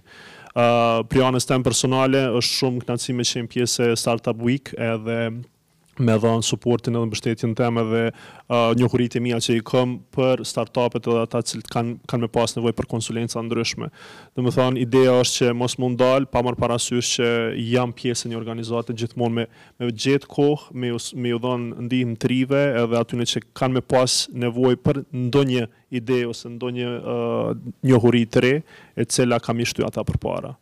F: Prej anës teme personale, është shumë kënaqësi me qenë pjesë e Startup Week edhe me dhënë suportin edhe mbështetjen teme edhe uh, njohuritë e mia që i kam për startupet edhe ata që kanë kanë me pas nevojë për konsulenca të ndryshme. Domethënë ideja është që mos m'u ndal pa marrë parasysh që jam pjesë e një organizate gjithmonë me me gjet kohë me me ju dhënë ndihmë të rinjve edhe atyne që kanë me pas nevojë për ndonjë ide ose ndonjë njohuri të re e cila ka me i shty ata përpara.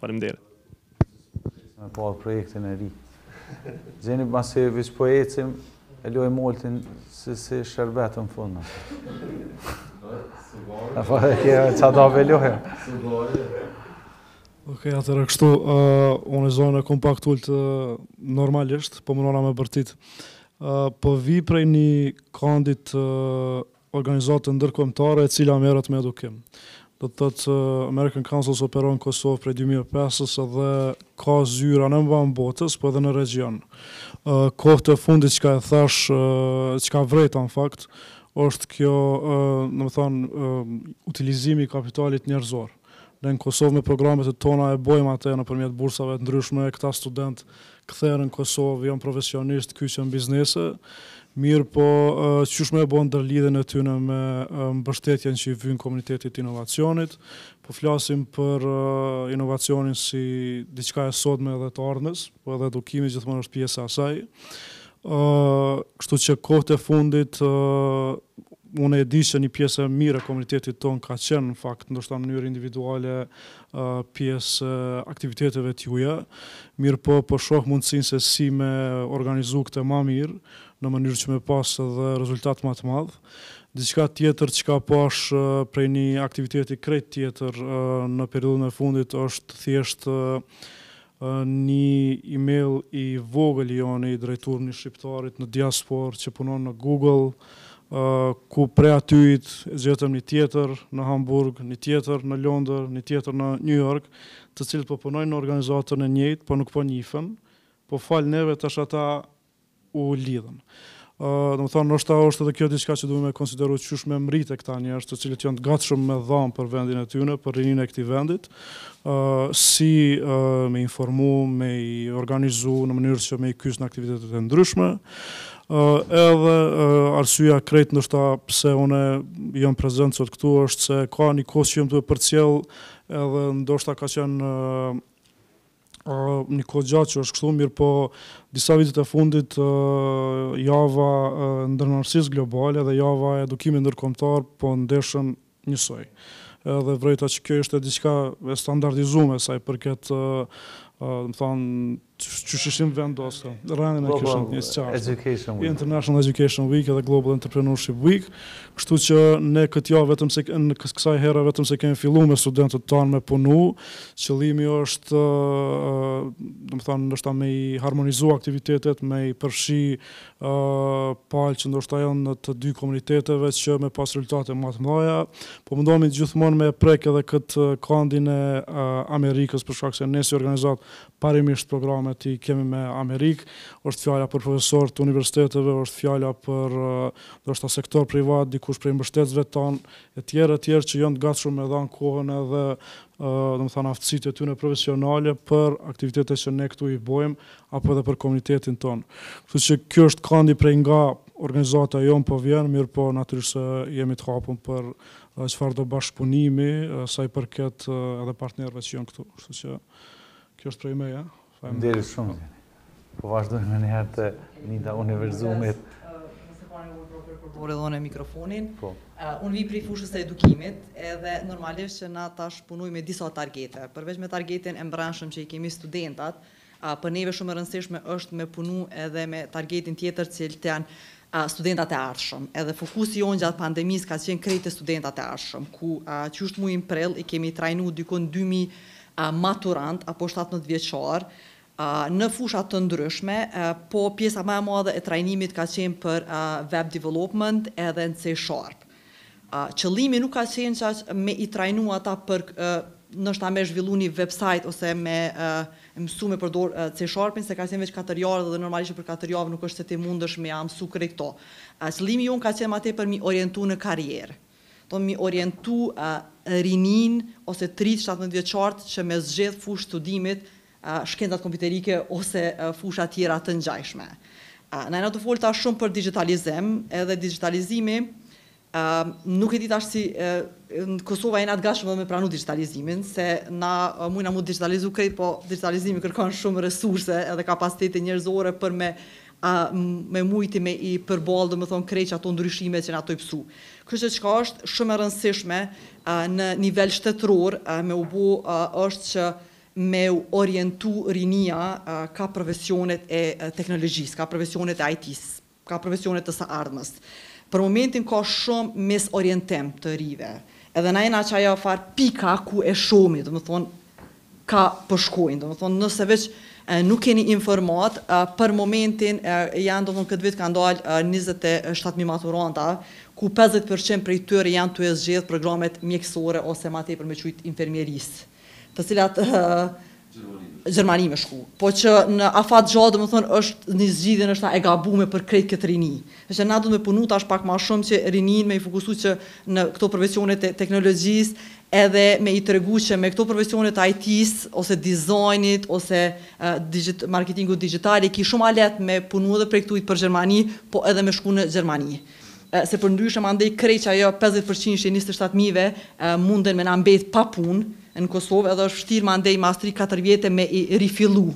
F: Faleminderit.
A: Me pa projektin e ri. Gjeni Basevic po ecim e loj moltin si si shërbet në fund. A po e ke ça do ve
G: lojë. Okej, atëherë kështu, unë zonin e kom pak t'ult normalisht, po mundona me bërtit. Po vij prej një kandit të organizate ndërkombëtare e cila merret me edukim. Do të thotë American Councils operon në Kosovë prej dy mijë e pesës edhe ka zyra në mbarë botën, po edhe në regjion. Kohët e fundit çka e thash, çka vrejta në fakt, është kjo, domethënë, utilizimi i kapitalit njerëzor. Ne në Kosovë me programet e tona e bojmë atë nëpërmjet bursave të ndryshme, këta studentë kthehen në Kosovë, janë profesionistë, kyçen në biznese, mirëpo qysh me e bo ndërlidhjen e tyne me mbështetjen që i vynë komunitetit të inovacionit, po flasim për inovacionin si diçka e sotme dhe të ardhmes, po edhe edukimi gjithmonë është pjesë e asaj. Kështu që kohët e fundit unë e di që një pjesë e mirë e komunitetit tonë ka qenë në fakt ndoshta në mënyrë individuale pjesë aktiviteteve të juaja, mirëpo po shoh mundësinë se si me organizu këtë ma mirë, në mënyrë që me pas edhe rezultat ma të madh. Diçka tjetër çka pash prej një aktiviteti krejt tjetër në periudhën e fundit është thjesht Një email i vogël joni i drejtuar një shqiptarit në diasporë që punon në Google, ku prej atyit gjetëm një tjetër në Hamburg, një tjetër në Londër, një tjetër në New York, të cilët po punojnë në organizatën e njëjtë, po nuk po njifen, po falë neve tash ata u lidhën. Domethënë, ndoshta është edhe kjo diçka që duhemi me konsideru qysh me mrri te këta njerëz të cilët janë të gatshëm me dhanë për vendin e tyne, për rininë e këtij vendit, si me i informu, me i organizu në mënyrë që me i kyç në aktivitetet e ndryshme. Edhe arsyeja krejt ndoshta pse unë jam prezent sot këtu është se ka një kohë që jam duke përcjell edhe ndoshta ka qenë një kohë gjatë që është kështu, mirëpo disa vitet e fundit java e ndërmarrësisë globale dhe java e edukimit ndërkombëtar po ndeshën njësoj. Dhe vrejta që kjo ishte diçka e standardizume saj për këtë më thonë, që shishim vendosë, rëndin e po, kishëm, po,
A: një së qartë.
G: International Education Week edhe Global Entrepreneurship Week, kështu që ne këtë javë, vetëm se kësaj here, vetëm se kemi fillu me studentët tanë me punu, Qëllimi është, domethënë, ndoshta me i harmonizu aktivitetet, me i përfshi palë që ndoshta janë në të dy komunitetet që me pas rezultate ma të mëdha. Po mundohemi gjithmonë me e prek edhe këtë kandin e Amerikës për shkak se ne si organizatë parimisht programet i kemi me Amerikë. Është fjala për profesorë të universiteteve, është fjala për ndoshta sektor privat, dikush prej mbështetësve tanë etj, etj që janë të gatshëm me dhanë kohën edhe domethënë aftësitë e tyre profesionale për aktivitetet që ne këtu i bëjmë apo edhe për komunitetin tonë. Kështu që ky është këndi prej nga organizata jonë po vjen, mirëpo natyrisht se jemi të hapur për çfarëdo bashkëpunimi sa i përket edhe partnerëve që janë këtu. Kështu që kjo është prej meje.
A: Faleminderit shumë Zeni. Po vazhdojmë menjëherë te Nida e Universumit. Nëse
H: ka nevojë për për me përdor edhe mikrofonin.
A: Po.
H: Unë vi prej fushës e edukimit edhe normalisht që na tash punojmë me disa targete. Përveç me targetin e mbrenshëm që i kemi studentat, për neve shumë e rëndësishme është me punu edhe me targetin tjetër cilët janë a studentat e ardhshëm, edhe fokusi jonë gjatë pandemisë ka qenë krejt te studentat e ardhshëm, ku a qysh muin prill i kemi trajnu dikun dy mijë a maturantë apo shtatëmbëdhjetë vjeçarë a në fusha të ndryshme, po pjesa më e madhe e trajnimit ka qenë për a web development edhe në C-sharp. Qëllimi nuk ka qenë që me i trajnu ata për ndoshta me zhvillu ni website ose me mësu me përdor C Sharpin se ka qenë veq katër javë dhe normalisht që për katër javë nuk është se ti mundësh me ja mësu krejt kto. Qëllimi jonë ka qenë ma tepër me i orientu në karrierë. Domthon me i orientu rininë ose të rinjtë shtatëmbëdhjetë vjeçarët që me zgjedh fushë studimi shkencat kompjuterike ose fusha tjera të ngjajshme. Na jena tu folë tash shumë për digjitalizim, edhe digjitalizimi nuk e di tash si Kosova jena të gatshëm edhe me pranu digjitalizimin, se na mujna mu digjitalizu krejt, po digjitalizimi kërkon shumë resurse edhe kapacitete njerëzore për me me mujti me i përballë domethënë krejt që ato ndryshime që na do i pësu. Kështu që çka është shumë e rëndësishme në nivel shtetëror me u bo është që me u orientu rinia ka profesionet e teknologjisë, ka profesionet e IT-së, ka profesionet e së ardhmes. Për momentin ka shumë misorientim të të rive, edhe na jena që ajo farë pika ku e shohmi, domethonë ka po shkojnë, domethonë nëse veç nuk keni informat, për momentin janë domethonë këtë vit kanë dalë njëzet e shtatë mijë maturanta, ku pesëdhjetë për qind prej tyre janë tu e zgjedhë programet mjekësore ose ma tepër me e qujtë infermierisë. të cilat Gjermani me shku, po që në afatgjatë domethonë është një zgjidhje noshta e gabume për krejt këtë rini. Dhe që na do me punu tash pak ma shumë që rinin me i fokusu që në këto profesionet e teknologjis edhe me i tregu që me këto profesione të IT-së ose dizajnit ose marketingut digjital i ki shumë alet me punu edhe prej këtu për Gjermani po edhe me shku në Gjermani. se përndryshe mandej krejt ajo pesëdhjetë për qind e njëzet e shtatë mijëve munden me na mbet pa punë në Kosovë edhe është vështirë mandej mas tri katër vjete me i rifillu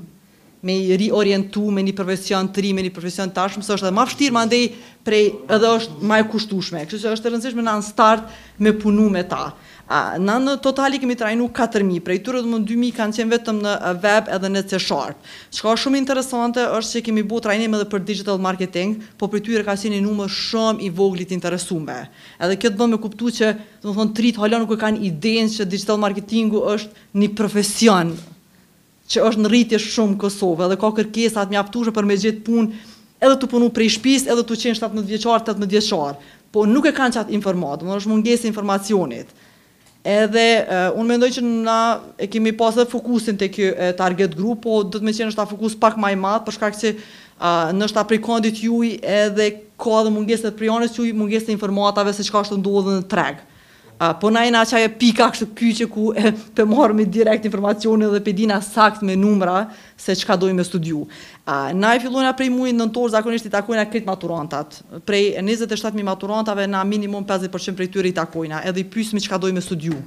H: me i riorientu me një profesion të ri me një profesion tash se është edhe ma vështirë mandej prej edhe është ma e kushtushme kështu që është e rëndësishme na në start me punu me ta A, na në total i kemi trajnu katër mijë, prej tyre domethënë dy mijë kanë qenë vetëm në web edhe në C sharp. Çka shumë interesante është që kemi bo trajnime edhe për digital marketing, po prej tyre ka qenë një numër shumë i vogël i të interesume. Edhe kjo të bën me kuptu që domethënë të ritë hala nuk e kanë idenë që digital marketingu është një profesion. që është në rritje shumë Kosovë edhe ka kërkesa të mjaftueshme për me gjetë punë edhe tu punu prej shpisë edhe tu qenë shtatëmbëdhjetë vjeçar tetëmbëdhjetë vjeçar po nuk e kanë qat informatë domethënë është mungesë e informacionit edhe unë mendoj që na e kemi pas edhe fokusin te kjo target group po do të me qenë ndoshta fokus pak ma i madh për shkak që ndoshta prej kandit tuj edhe ka edhe mungesë edhe prej anës tuj mungesë e informatave se çka është tu ndodhë në treg A po na jena qajo pika kështu kyçe ku e pe marrim direkt informacionin dhe pe dina saktë me numra se çka dojnë me studiu. A na e fillojna prej mujit nëntor zakonisht i takojna krejt maturantat. Prej njëzet e shtatë mijë maturantave na minimum pesëdhjetë për qind prej tyre i takojna edhe i pyesëmi çka dojnë me studiu.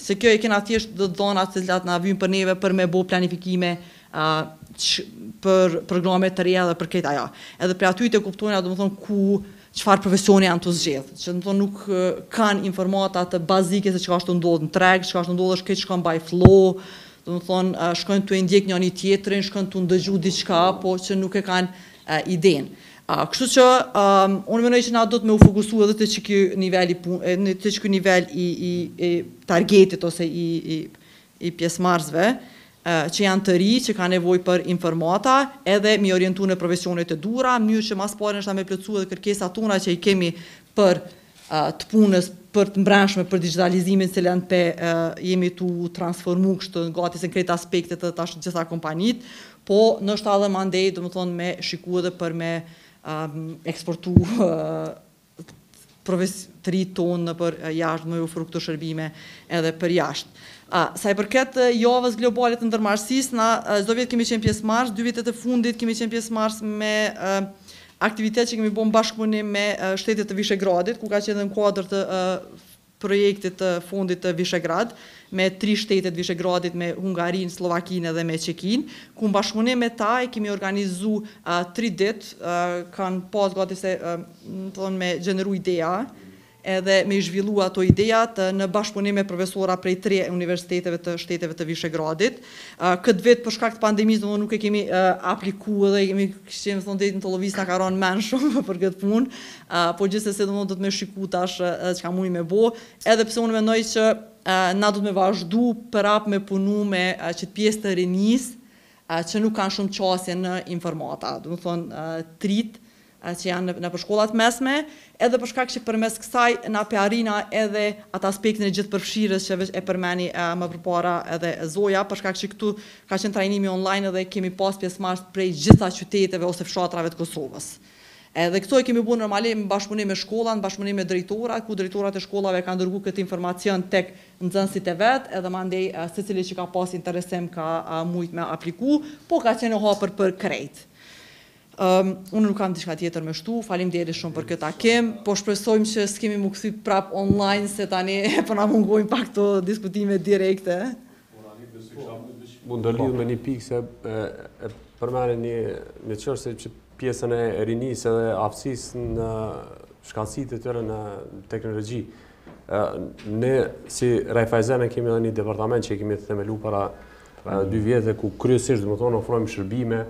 H: Se kjo e kena thjesht do të dhënat të cilat na vyjnë për neve për me bo planifikime për programe të reja dhe për këtë a. Edhe prej aty e kuptojna, domethënë, ku, çfarë profesioni janë tu zgjedhë. Që domethënë, nuk kanë informatat bazike se çka është tu ndodhë në treg, çka është tu ndodhë është kta shkojnë by flow, domethënë, shkojnë tu e ndjek njëni tjetrin, shkojnë tu ndëgju diçka, po që nuk e kanë idenë. Kështu që, unë mendoj që na do të me u fokusu edhe te qikjo nivel i punë, te qikjo nivel i targetit, ose i i pjesëmarrësve që janë të ri, që kanë nevojë për informata, edhe m'i orientu në profesionet e duhura, mënyrë që mas pari ndoshta me plotësu edhe kërkesat tona që i kemi për treg të punës për të mbrendshme, për digjitalizimin se na po jemi tu transformu kështu gati se në krejt aspektet edhe tash të gjitha kompanitë, po ndoshta edhe mandej domethënë me shiku edhe për me eksportu prodhëtrit tonë nëpër jashtë, me u ofru këto shërbime edhe për jashtë. Sa i përket Javës Globale të Ndërmarrësisë, na çdo vjet kemi qenë pjesëmarrës, dy vitet e fundit kemi qenë pjesëmarrës me aktivitet që kemi bo në bashkëpunim me shtetet e Vishegradit, ku ka qenë edhe në kuadër të projektit të Fondit të Vishegrad, me tri shtetet e Vishegradit, me Hungarinë, Sllovakinë edhe me Çekinë, ku në bashkëpunim me ta e kemi organizu tri ditë, kanë pas gati se, do të thonë, me gjeneru ideja, edhe me i zhvillu ato idejat në bashkëpunim me profesora prej tre universiteteve të shteteve të Vishegradit. Këtë vit për shkak të pandemisë domethënë nuk e kemi apliku edhe kemi kështu me thonë drejt to' Lluviz na ka ra në mend shumë për këtë punë. Po gjithsesi domethënë do të me shiku tash çka mujmë me bo. Edhe pse unë mendoj që na do të me vazhdu prap me punu me qëtë pjesë të rinisë që nuk kanë shumë qasje në informata. Domethënë të ritë që janë nëpër shkolla të mesme, edhe për shkak që përmes kësaj na po e arrijmë edhe atë aspektin e gjithëpërfshirjes që veq e përmendi më përpara edhe Zoja, për shkak që këtu ka qenë trajnimi online edhe kemi pas pjesëmarrës prej gjitha qyteteve ose fshatrave të Kosovës. Edhe këto e kemi bo normal në bashkëpunim me shkolla, në bashkëpunim me drejtorat, ku drejtorat e shkollave kanë dërgu këtë informacion tek nxënësit e vet, edhe mandej secili që ka pas interesim ka mujt me apliku, po ka qenë e hapur për krejt. Unë nuk kam diçka tjetër me shtu, faleminderit shumë për këtë takim, po shpresojmë që s'kemi mu kthy prap online se po na mungojnë pak këto diskutime direkte.
C: Muj të lidhna me një pikë se e përmendi një një çështje që pjesën e rinisë edhe aftësisë shkathtësitë e tyre në teknologji. Ne si Raiffeisen kemi edhe një departament që e kemi themelu para dy vjetëve ku kryesisht domethënë ofrojmë shërbime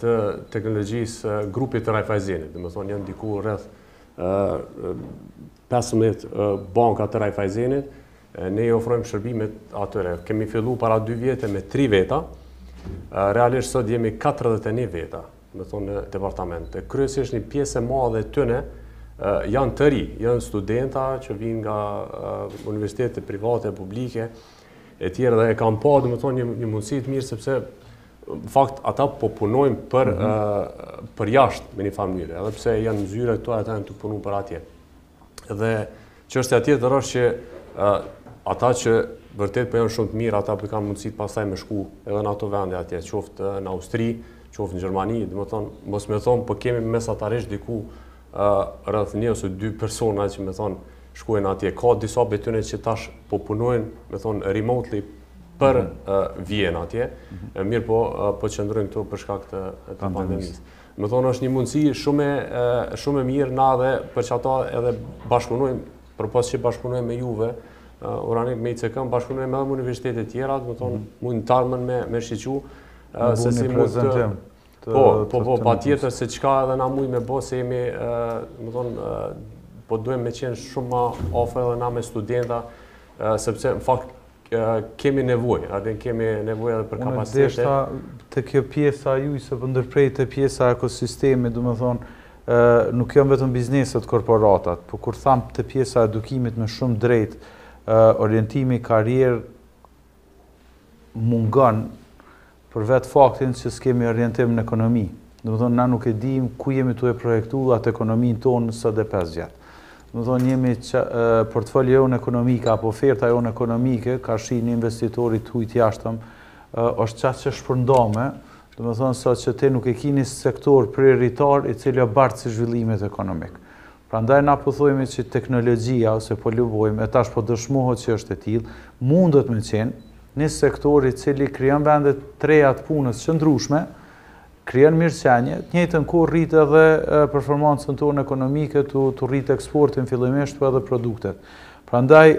C: të teknologjisë grupit të Raiffeisenit. Domethënë janë diku rreth 15 banka të Raiffeisenit, ne i ofrojmë shërbimet atyre. Kemi fillu para 2 vjetë me 3 veta, realisht sot jemi 41 veta, domethënë në departament. E kryesisht një pjesë e madhe e tyne janë të ri, janë studenta që vijnë nga universitetet private e publike, e tjerë dhe e kam pa domethënë një, një mundësi të mirë sepse në fakt ata po punojnë për, mm -hmm. për jashtë me një farë mënyre edhe pse janë në zyre këtu ata janë tu punu për atje dhe çështja tjetër është që uh, ata që vërtet po janë shumë të mirë ata po kanë mundësi pastaj me shku edhe në ato vende atje qoftë në Austri qoftë në Gjermani domethënë mos me thonë po kemi mesatarisht diku rreth një ose dy persona që domethënë shkojnë atje. Ka disa prej tyne që tash po punojnë, domethënë, remotely për mm -hmm. Vjenë atje, mm -hmm. mirëpo, po qëndrojnë këtu për shkak të, të pandemisë. Domethënë, është një mundësi shumë, shumë e mirë, na edhe për qata edhe bashkëpunojmë, përpos që bashkëpunojmë me juve, uh, Uranik me ICK-ën, bashkëpunojmë edhe me universitetet tjera, domethënë, mm -hmm. mund të ardhmen me, me shqyrtu, uh,
A: se si mund të...
C: të Po, po, po, patjetër se çka edhe na mujë me bo, se jemi, domethënë, po duhem me qenë shumë ma afër edhe na me studenta, sepse në fakt kemi nevojë, ata kemi nevojë edhe për kapacitete.
A: Unë deshta te kjo pjesa ju, se po ndërprej te pjesa e ekosistemit, domethënë, nuk janë vetëm bizneset korporatat, po kur thamë te pjesa e edukimit me shumë drejtë, orientimi karrierë mungon, për vetë faktin që s'kemi orientim në ekonomi, domethonë na nuk e dimë ku jemi tu e projektu atë ekonominë tonë në sot edhe pesë vjet. Domethonë jemi portfolio jonë ekonomike apo oferta jonë ekonomike karshi një investitori të hujë t'jashtëm është qaq e shpërndame, domethonë sa që ti nuk e ki një sektor prioritar i cili o bart zhvillimin ekonomik. Prandaj na po thojme që teknologjia ose po lobojmë, e tash po dëshmohet që është e tillë, mundet me qenë, një sektor i cili krijon vende të reja të punës të qëndrueshme, krijon mirëqenie, të njëjtën kohë rrit edhe performancën tonë ekonomike, tu rrit eksportin fillimisht, po edhe produktet. Prandaj,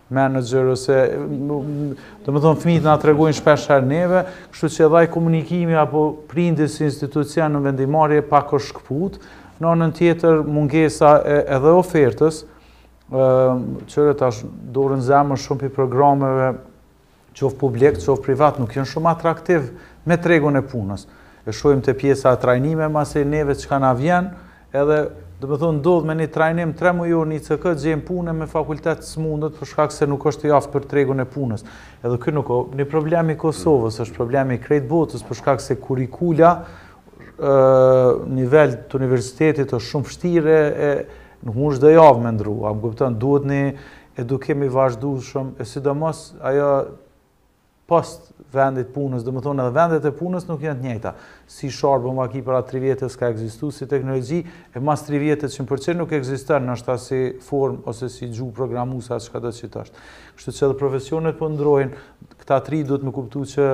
A: Menaxher ose domethonë fëmijët na tregojnë shpesh herë neve, kështu që edhe aj komunikimi apo prindi si institucion në vendimmarrje pak është shkëput, në anën tjetër mungesa e, edhe ofertës, ë qe tash dorën zemër shumë prej programeve qoftë publik, qoftë privat, nuk janë shumë atraktiv me tregun e punës. E shohim te pjesa e trajnimeve masi neve çka na vjen, edhe domethonë ndodh me një trajnim tre mujor në ICK gjen punë me fakultet s'mundet për shkak se nuk është i aftë për tregun e punës. Edhe ky nuk është një problem i Kosovës, është problem i krejt botës për shkak se kurrikula në nivel të universitetit është shumë vështirë e nuk mund çdo javë me ndrru, më kupton, duhet një edukim i vazhdueshëm e sidomos ajo post vendit punës, domethonë edhe vendet e punës nuk janë të njëjta. C sharp-i bëmë vaki para tri vjetësh ka ekzistu si teknologi, e mas tri vjete ç'mun me qenë nuk ekziston, në ashtu si formë ose si gjuhë programuse çkado që të është. Kështu që edhe profesionet po ndrrojnë, këta tri duhet me kuptu që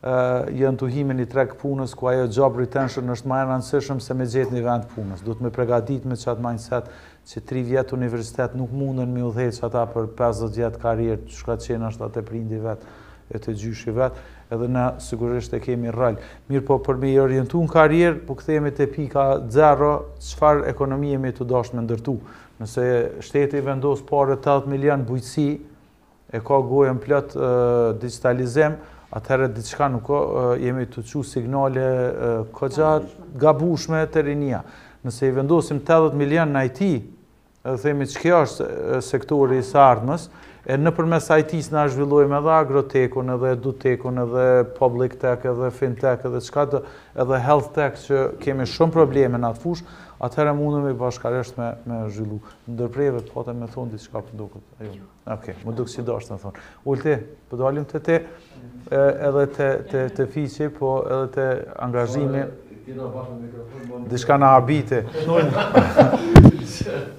A: Janë tu hi në një treg punës ku ajo job retention është ma e rëndësishme se me gjet një vend punës. Duhet me përgatit me qat mindset që tri vjet universitet nuk munden me udhëheq ata për pesëdhjetë vjet karrierë qysh ka qenë ashtu te prindi vet e te gjyshi vet edhe na sigurisht e kemi rol. Mirpo për me i orientu në karrierë po kthehemi te pika zero çfar ekonomie jemi tu dashtë me ndërtu. Nëse shteti vendos pare tetëdhjetë milion bujqësi e ka gojën plot digjitalizim, atëherë diçka nuk ka, jemi tu çu sinjale kogja t'gabushme te rinia. Nëse i vendosim 80 milion në IT, edhe themi që kjo është sektori i së ardhmes, e nëpërmes IT-së na zhvillojmë edhe agrotekun, edhe edutekun, edhe public tech, edhe fintech, edhe çka tjetër, edhe health tech, që kemi shumë probleme në atë fushë, atëherë mundemi bashkarisht me zhvillu. Ndërprej edhe ti pate me thonë diçka për duke. Jo. Okej, m'u duk si dashte me thonë. Ulti, po dalim të te, edhe të, të, të fiqi, po edhe të angazhimi. Diçka na habite.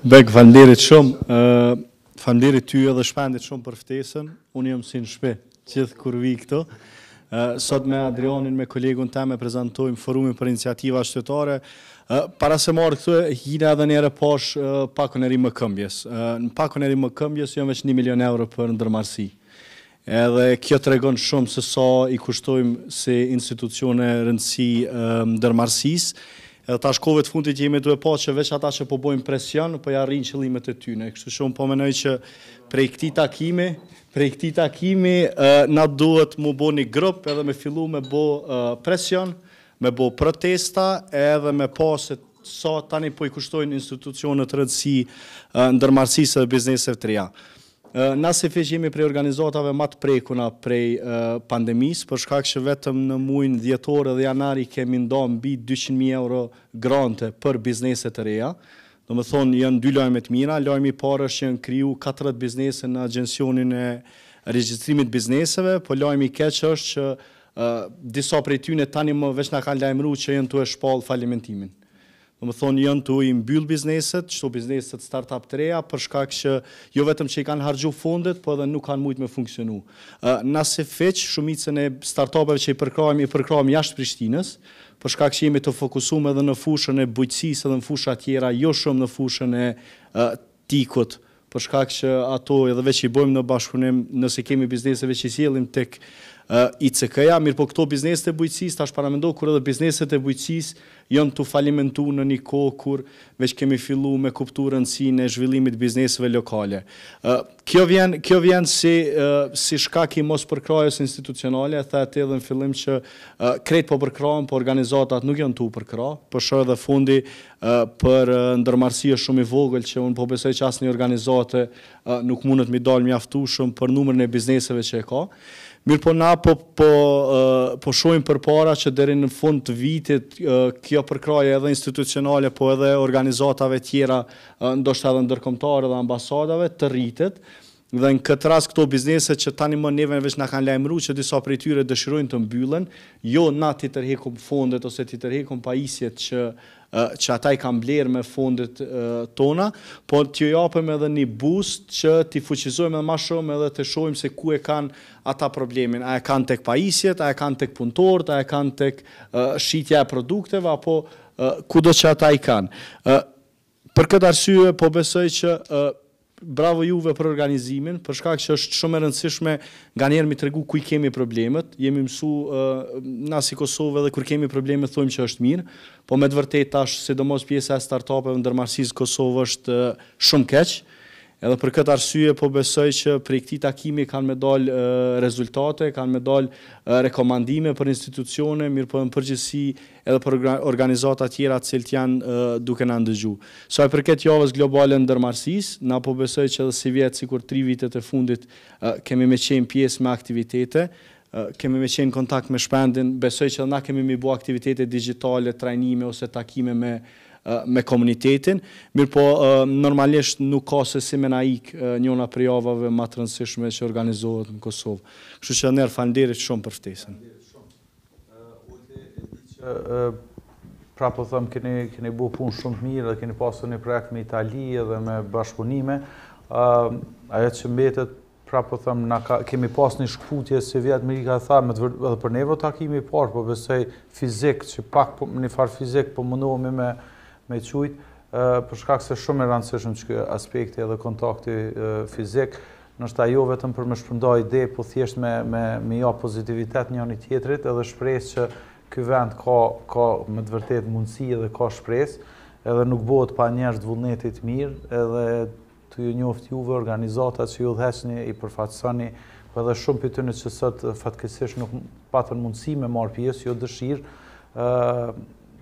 I: Bek, falemnderit shumë. Falemnderit ty edhe Shpendit shumë për ftesën. Unë jam si në shpi. Gjithë kur vij këtu. Sot me Adrianin, me kolegun tem prezantojmë Forumin për Iniciativa Qytetare. Para se me ardhë këtu, hina edhe njerë pash pakon e rimëkëmbjes. Në pakon e rimëkëmbjes janë veç 1 milion euro për ndërmarrësi. Edhe kjo tregon shumë se sa i kushtojmë si institucione rëndësi ndërmarrësisë. Edhe tash kohëve të fundit jemi duke pa që veç ata që po bëjnë presion, po i arrijnë qëllimet e tyne. Kështu që unë po mendoj që prej këtij takimi, Prej këtij takimi na duhet mu bo ni grup edhe me fillu me bo presion, me bo protesta edhe me pa se sa tani po i kushtojnë institucionet rëndësi ndërmarrësisë edhe bizneseve të reja. Na si FIQ jemi prej organizatave ma të prekuna prej pandemisë për shkak që vetëm në muajin dhjetor edhe janar i kemi nda mbi dyqind mijë euro grante për biznese të reja Domethënë janë dy lajme të mira, lajmi i parë është që janë kriju katërëdhjetë biznese në Agjencionin e Regjistrimit të Bizneseve, po lajmi i keq është që disa prej tyne tani më veç na kanë lajmëru që janë tu e shpallë falimentimin. Domethënë janë tu i mbyllë bizneset, këto bizneset startup të reja për shkak që jo vetëm që i kanë harxhu fondet, po edhe nuk kanë mujtë me funksionu. Na si FIQ shumicën e startupeve që i përkrahim i përkrahim jashtë Prishtinës, Për shkak që jemi të fokusum edhe në fushën e bujqësisë edhe në fusha tjera, jo shumë në fushën e TIK-ut, për shkak që ato edhe veç i bojmë në bashkëpunim, nëse kemi biznese veç i sjellim tek ICK-ja, mirëpo këto bizneset e bujqësisë, tash paramendo kur edhe bizneset e bujqësisë janë tu falimentu në një kohë kur veç kemi fillu me kuptu rëndësinë e zhvillimit të bizneseve lokale. Kjo vjen, kjo vjen si, si shkak i mospërkrahjes institucionale, e the edhe në fillim që krejt po përkrahen, po organizatat nuk janë tu u përkrah. Po shoh edhe fondi për ndërmarrësi është shumë i vogël që unë po besoj që asnjë organizate nuk mundet m'i dalë mjaftueshëm për numrin e bizneseve që e ka. Mirëpo na po po po shohim përpara që deri në fund të vitit kjo përkrahje edhe institucionale po edhe organizatave tjera ndoshta edhe ndërkombëtare dhe ambasadave, të rritet, dhe në këtë rast këto biznese që tani më neve veç na kanë lajmëru që disa prej tyre dëshirojnë të mbyllen, jo na t'i tërhekum fondet ose t'i tërhekum pajisjet që që ata i kanë blerë me fondet tona, po t'ju japim edhe një boost që t'i fuqizojmë edhe më shumë edhe të shohim se ku e kanë ata problemin, a e kanë tek pajisjet, a e kanë tek punëtorët, a e kanë tek shitja e produkteve apo kudo që ata i kanë. Për këtë arsye po besoj që bravo juve për organizimin, për shkak që është shumë e rëndësishme nganjëherë me tregu ku i kemi problemet, jemi mësu na si Kosovë edhe kur kemi probleme thojmë që është mirë, po me të vërtetë tash sidomos pjesa e startupeve ndërmarrësisë n'Kosovë është shumë keq, edhe për këtë arsye po besoj që prej këtij takimi kanë me dalë rezultate, kanë me dalë rekomandime për institucione, mirëpo në përgjithësi edhe për organizata tjera të cilat janë duke na ndëgju. Sa i përket Javës Globale Ndërmarrësisë, na po besoj që edhe sivjet sikur tri vitet e fundit kemi me qenë pjesë me aktivitete, kemi me qenë kontakt me Shpendin, besoj që edhe na kemi me bo aktivitete digjitale, trajnime ose takime me me komunitetin, mirëpo normalisht nuk ka se si me na ik njona prej javave ma të rëndësishme që organizohet n'Kosovë. Kështu që Ner, faleminderit shumë për ftesën.
A: Olti, e di që prapë po them keni keni bo punë shumë të mirë dhe keni pas një projekt me Itali edhe me bashkëpunime. Ë uh, ajo që mbetet prapë po them na ka kemi pas një shkëputje sivjet me ka thënë me të edhe për neve o takimi i parë, po besoj fizik që pak po njëfarë fizik po mundohemi me me qujt, ë uh, për shkak se shumë e rëndësishëm ky aspekti edhe kontakti uh, fizik. Ndoshta jo vetëm për me shpërnda ide, po thjesht me, me, me jap pozitivitet njoni-tjetrit edhe shpresë që ky vend ka, ka me të vërtetë mundësi edhe ka shpresë, edhe nuk bohet pa njerëz vullneti të mirë, edhe tu ju njoft juve organizatat që i udhëheqni, i përfaqësoni, po edhe shumë prej tyne që sot fatkeqësisht nuk patën mundësi me marrë pjesë, jo dëshirë,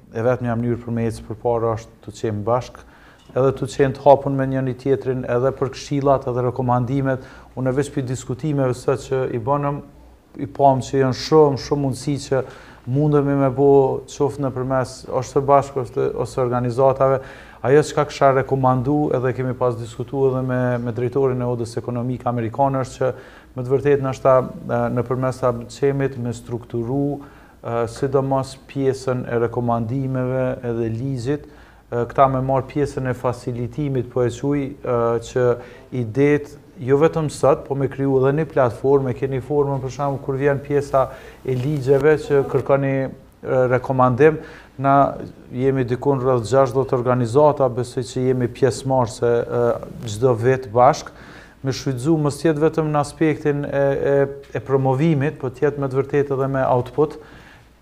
A: E vetmja mënyrë për me ecë përpara është tu qenë bashkë, edhe tu qenë të hapun me njëni-tjetrin, edhe për këshillat, edhe rekomandimet, unë veç prej diskutimeve sot që i bënëm, i pamë që janë shumë, shumë mundësi që mundemi me bo qoftë nëpërmes është të bashkë ose organizatave. Ajo që kisha rekomandu edhe kemi pas diskutu edhe me, me drejtorin e Odës Ekonomike Amerikane është që me të vërtetë në është ta nëpërmes ta qemit me strukturu sidomos pjesën e rekomandimeve edhe ligjit, këta me marrë pjesën e facilitimit, po e quj, që idetë, jo vetëm sot, po me kriju edhe një platformë, e keni formën, për shembull, kur vjen pjesa e ligjeve që kërkoni rekomandim, na jemi diku rreth gjashtëdhjetë organizata, besoj që jemi pjesëmarrëse çdo vit bashkë, me shfrytëzu mos të jetë vetëm në aspektin e e promovimit, po të jetë me të vërtetë edhe me output,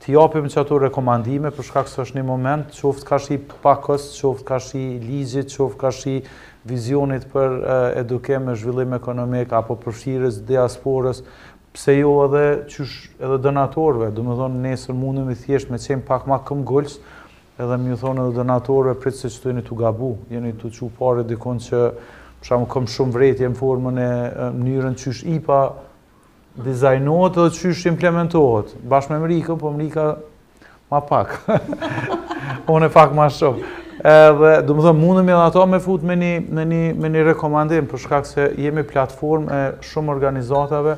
A: t'i japim që ato rekomandime, për shkak se është një moment, qoftë kah shih pakos, qoftë kah shih ligjit, qoftë kah shih vizionit për edukim e zhvillim ekonomik apo përfshirjes diasporës, pse jo edhe qysh edhe donatorëve, domethon nesër mundemi thjesht me qenë pak ma këmbëngulës, Edhe m'ju thonë edhe donatorëve prit se jeni tu gabu, jeni tu çu pare dikun që për shembull kom shumë vërejtje në formën e mënyrën qysh IPA dizajnohet dhe qysh implementohet. Bashkë me Mrikën, po Mrika ma pak. Unë pak ma shumë. Edhe, domethonë, mundëm edhe ato me i fut me një, me një, me një rekomandim, për shkak se jemi platformë e shumë organizatave,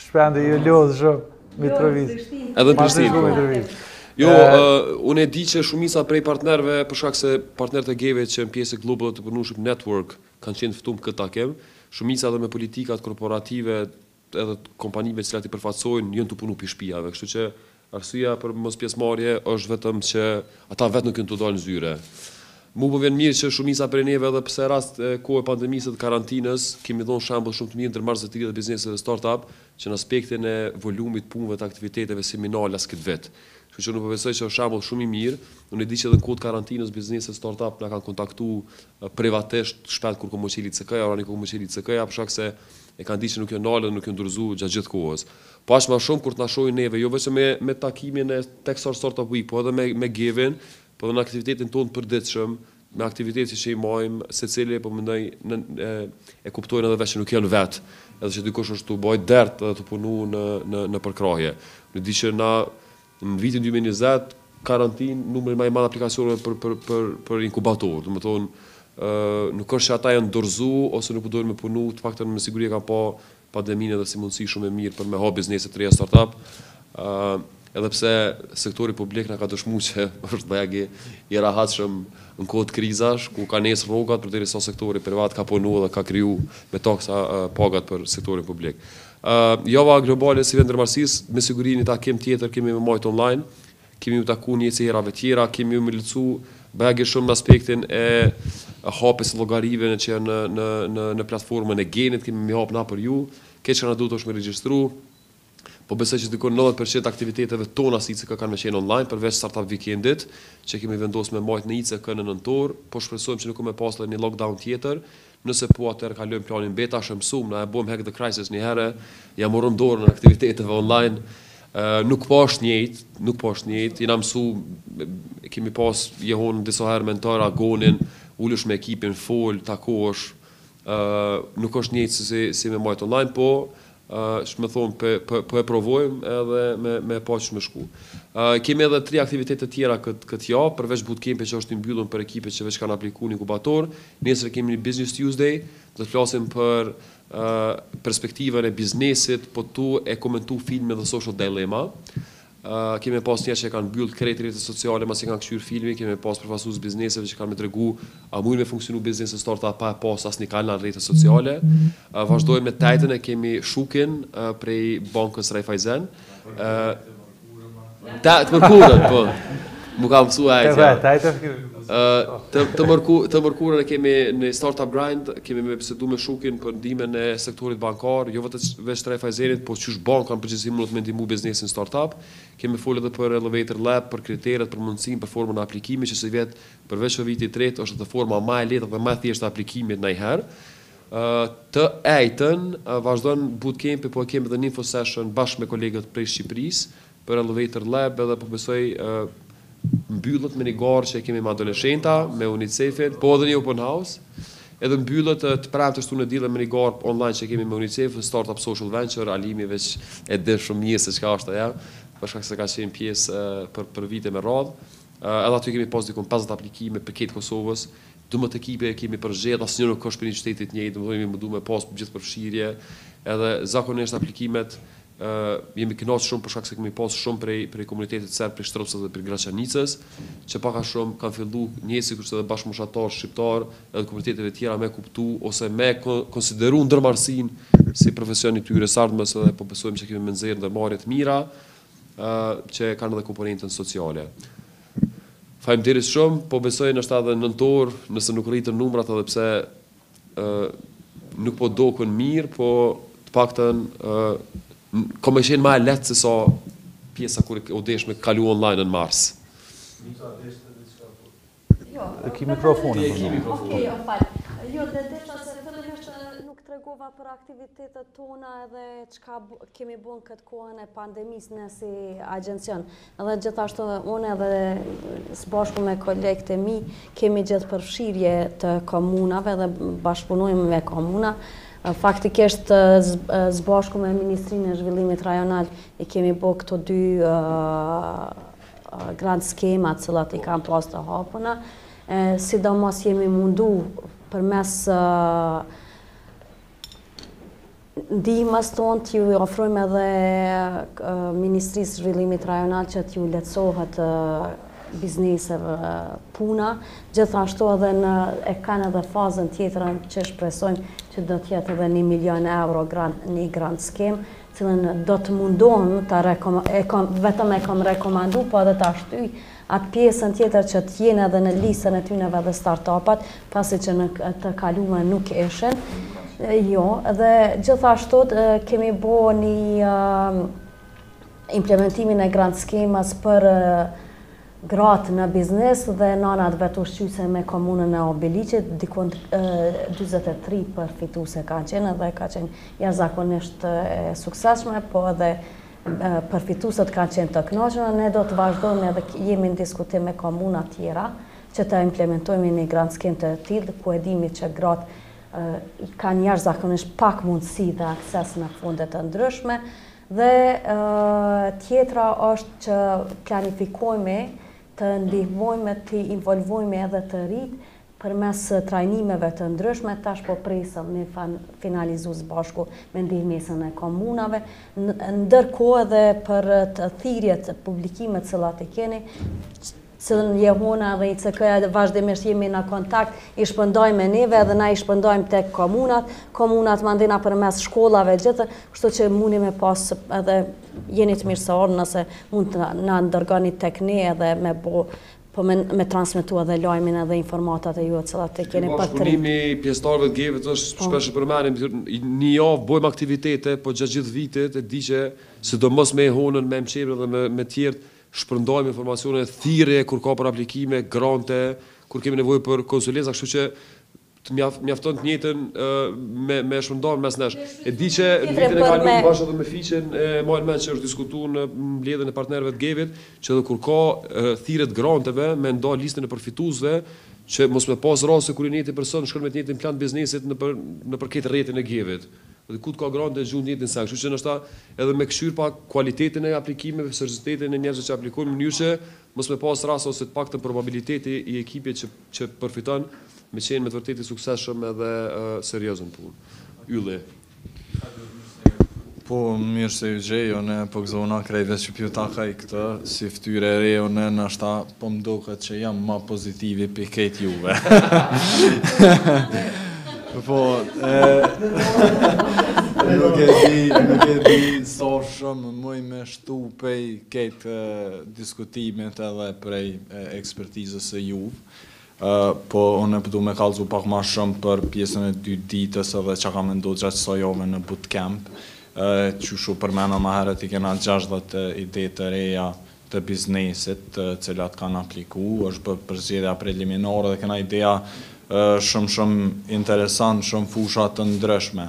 A: Shpendi, ju lodhë shumë, Mitrovicë.
J: Edhe Prishtinë, po. Mitrovicë. Jo, unë e di që shumica prej partnerëve, për shkak se partnerët e GEW-it që në pjesë e Global Entrepreneurship Network, kanë qenë ftum këtë takim, shumica edhe me politikat korporative edhe të kompanive cilat i përfaqësojnë, janë tu punu prej shpijave, kështu që Arsyeja për mos pjesëmarrje është vetëm që ata vetë nuk janë tu dalë në zyre. Mu po vjen mirë që shumica prej neve edhe pse as n'kohë pandemisë edhe karantinës, kemi dhënë shembull shumë të mirë ndërmarrësve të ri dhe bizneseve start-up që në aspektin e volumit të punëve të aktiviteteve s'jemi nalë as këtë vit. Kështu që unë po besoj që është shembull shumë i mirë. Unë e di që edhe në kohë të karantinës bizneset start-up na kanë kontaktu privatisht, Shpend kur ka m'u çelë ICK-ja, Uranik kur ka m'u çelë ICK-ja, për shkak se E kanë ditë që nuk janë nalë dhe nuk janë dorëzuar gjatë gjithë kohës. Po aq ma shumë kur të na shohin neve, jo vetëm me me takimin e Techstars Startup Week, po edhe me me GEW-in, po edhe në aktivitetin tonë të përditshëm, me aktivitete që i majmë, secili po mendoj në e e kuptojnë edhe vetë që nuk janë vetë, edhe që dikush është tu bajt dert edhe tu punu në në në përkrahje. Unë di që na Në vitin dy mijë e njëzet, karantinë, numri ma i madh i aplikacioneve për, për, për, për inkubatorë. Domethonë, nuk është që ata janë dorëzu ose nuk dojnë me punu, të paktën me siguri e kanë pa pandeminë edhe si mundësi shumë e mirë për me hap biznese të reja start-up. Uh, edhe pse sektori publik na ka dëshmu që është bajagi i rahatshëm në kohë të krizave, ku ka nxjerrë rrogat, përderisa sektori privat ka punu dhe ka kryu me taksa pagat për sektorin publik. Java Globale e sivjet Ndërmarrësisë, me siguri një takim tjetër kemi me majtë online, kemi m'u taku si herave tjera, kemi me ju lehtësu bajagi shumë në aspektin e hapjes së llogarive në që në në në në platformën e GEN-it, kemi me i hapë na për ju, krejt çka duhet është m'u regjistru, po besoj që diku nëntëdhjetë për qind të aktiviteteve tona si ICK kanë me qenë online, përveç Startup Weekend-it, që kemi vendosë me majtë në ICK në nëntor, po shpresojmë që nuk ka me pasë edhe një lockdown tjetër, Nëse po atëherë kalojmë n'planin B, tash e mësuam na e bëmë Hack the Crisis një herë, ja morëm dorën aktiviteteve online, nuk po është njëjtë, nuk po është njëjtë, jena mësu, e kemi pas Jehonën disa herë mentor Agonin, ulesh me ekipin, fol, takohesh, nuk është njëjtë si me majtë online, po Domethonë, po e provojmë edhe me e pa qysh me shku. Kemi edhe tri aktivitete të tjera këtë javë, përveç bootcamp-it që është i mbyllun për ekipet që veç kanë apliku në inkubator, nesër kemi një Business Tuesday, do të flasim për perspektivën e biznesit, po tu e komentu filmin The Social Dilemma. Kemi me pas njerëz që kanë mbyll krejt rrjetet sociale masi kanë kqyr filmin, kemi me pas përfaqësus bizneseve që kanë me tregu a mujn me funksionu biznese startup pa e pas asni kanal në rrjetet sociale. Vazhdojmë me të ejten e kemi Shukin prej bankës Raiffeisen. Të mërkurën po. Mu ka mësu ai. Ted ted. Të mërkurën e kemi në Startup Grind, kemi me bisedu me Shukin për ndihmën e sektorit bankar, jo vetëm veç të Raiffeisenit, po qysh banka në përgjithësi munden me ndihmu biznesin startup. Kemi folë edhe për Elevator Lab, për kriteret, për mundësinë, për formën e aplikimit që sivjet, përveç që viti i tretë, është edhe forma ma e lehtë dhe ma e thjeshtë e aplikimit naiherë. Të ejtën vazhdon bootcampi, po e kemi edhe një info session bashkë me kolegët prej Shqipërisë, Për Elevator Lab edhe po besoj mbyllet me një garë që e kemi me adoleshenta, me UNICEF-in, po edhe një open house, edhe mbyllet të premten këtu në Diell me një garë online që e kemi me UNICEF-in, Startup Social Venture, Alimi veç e din shumë mirë se çka është ajo, për shkak se ka qenë pjesë për vite me radhë. Edhe aty kemi pas diku në pesëdhjetë aplikime prej krejt Kosovës, dymbëdhjetë ekipe kemi përzgjedh, asnjë nuk është prej një qyteti të njëjtë, domethënë jemi mundu me pas gjithëpërfshirje, edhe zakonisht aplikimet Jemi kënaqë shumë për shkak se kemi pas shumë prej prej komunitetit serb prej Shtërpcës dhe prej Graçanicës, që pak a shumë kanë fillu nji sikurse dhe bashkëmoshatarë shqiptarë edhe komuniteteve tjera me kuptu ose me konsideru ndërmarrësinë si profesion të tyre s'ardhmes edhe po besojmë që kemi me nxjerrë ndërmarrje të mira që e kanë edhe komponentën sociale. Faleminderit shumë, po besoj ndoshta edhe nëntor nëse nuk rritën numrat edhe pse Ë nuk po dokën mirë, po të paktën ë ka me qenë ma e lehtë se sa pjesa kur u desh me kalu online në mars. Mica deshte diçka po.
A: Jo, e ki mikrofonin.
B: E ki mikrofonin. Okej, okay, fal. Jo, dhe desha se fillimisht nuk tregova për aktivitetet tona edhe çka kemi bën këtë kohën e pandemisë ne si agjencion. Dhe gjithashtu unë dhe së bashku me kolegët e mi kemi gjithëpërfshirje të komunave dhe bashkëpunojmë me komuna. Faktikisht së bashku me Ministrinë e Zhvillimit Rajonal i kemi bo këto dy grant skema të cilat i kam pas të hapuna. Sidomos jemi mundu përmes ndihmës tonë t'iu ofrojmë edhe Ministrisë së Zhvillimit Rajonal që t'iu lehtësohet bizneseve puna, gjithashtu edhe në e kanë edhe fazën tjetër që shpresojmë që do të jetë edhe 1 milion euro grant, një grant skemë, të cilën do të mundohem ta vetëm e kam rekomandu, po edhe ta shtyj atë pjesën tjetër që të jenë edhe në listën e tyneve dhe startup-at, pasi që në të kalumen nuk ishin. Jo, dhe gjithashtu kemi bo një implementim e grant skemas për gratë në biznes dhe nanat vetushqyse me komunën e Obiliqit, dikon 23 përfituse kanë qenë dhe ka qenë jashtëzakonisht e suksesshme, po edhe Përfitueset kanë qenë të knaqne, ne do të vazhdojmë edhe jemi në diskutim me komunat tjera që të implementojmë një grant skemë të tillë ku e dimi që gratë kanë jashtëzakonisht pak mundësi dhe akses në fonde të ndryshme dhe tjetra është që planifikojmë të ndihmojmë të involvojmë edhe të rritë Përmes trajnimeve të ndryshme tash po presim me finalizu së bashku me ndihmesën e komunave, ndërkohë edhe për thirrjet, publikimet të cilat i keni, që Jehona dhe ICK-ja vazhdimisht jemi në kontakt, i shpërndajnë me neve dhe na i shpërndajmë tek komunat, komunat mandena përmes shkollave gjithë, kështu që mundi me pas edhe jeni të mirëseardhur nëse mund të na dërgoni tek ne edhe me bo Po me me transmetu edhe lajmin edhe informatat e juve të cilat i keni
J: për të rinjtë. Bashkëpunimi i pjesëtarëve të GEV-it është po. shpesh e përmenim, një javë bëjmë aktivitete, po gjatë gjithë vitit e di që sidomos me Jehonën, me MÇEB-in dhe me me tjerët shpërndajmë informacione, thirrje kur ka për aplikime, grante, kur kemi nevojë për konsulenca, kështu që Mjafton të njëjtën me shpërndarë mes nesh. E di që në vitin e kaluar bashkë edhe me Fiqen e maj në mend që është diskutuar në mbledhjen e partnerëve të GEV-it që edhe kur ka thirrje të granteve me nda listën e përfituesve që mos me pas raste kur i njëjti person shkon me të njëjtin plan të biznesit nëpër nëpër krejt rrjetin e GEV-it. Edhe ku ka grant dëgjon të njëjtin sens. Kështu që ndoshta edhe me kqyr pak kualitetin e aplikimeve, seriozitetin e njerëzve që aplikojnë në mënyrë që mos me pas raste ose të paktën probabiliteti i ekipit që që përfiton me qenë me të vërtetë i suksesshëm edhe serioz në punë. Ylli.
K: Po mirë se ju gjej unë po gëzona krejve që pju takaj këtë si fytyrë e re unë nashta po më duket që jam ma pozitivi prej krejt juve po e nuk e di nuk e di sa shumë muj me shtu prej krejt diskutimit edhe prej ekspertizës së juv po unë du me kallzu pak ma shum për pjesën e dy ditës edhe ça ka me ndodh gjatë kësaj jave në bootcamp qysh e përmena ma heret i kena gjashtëdhjetë ide të reja të biznesit të cilat kan apliku është bë përzgjedhja preliminare edhe kena ideja shum shum interesant shum fusha të ndryshme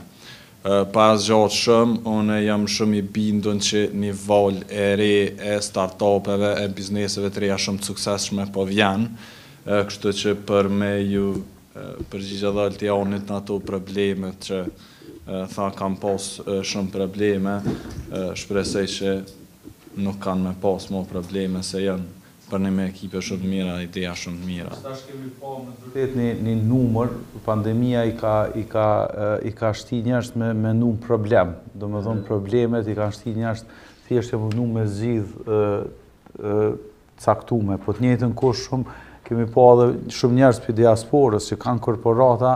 K: Pa e zgjatë shumë, unë jam shumë i bindun që një valë e re e startupeve e bizneseve të reja shumë të suksesshme po vjen, kështu që për me ju përgjigjë edhe Oltianit në ato probleme që tha kam pas shumë probleme, shpresoj që nuk kanë me pas më probleme se janë Plani me ekipe shumë të mira dhe ideja shumë të mira.
A: Tash kemi pa me të vërtetë ni ni numër pandemia i ka i ka i ka shti njerzt me menu n'problem domethënë problemet i kanë shti njerzt thjesht janë mundu me zgjidh të caktume po të njëjtën kohë shumë kemi pa edhe shumë njerz prej diasporës që kanë korporata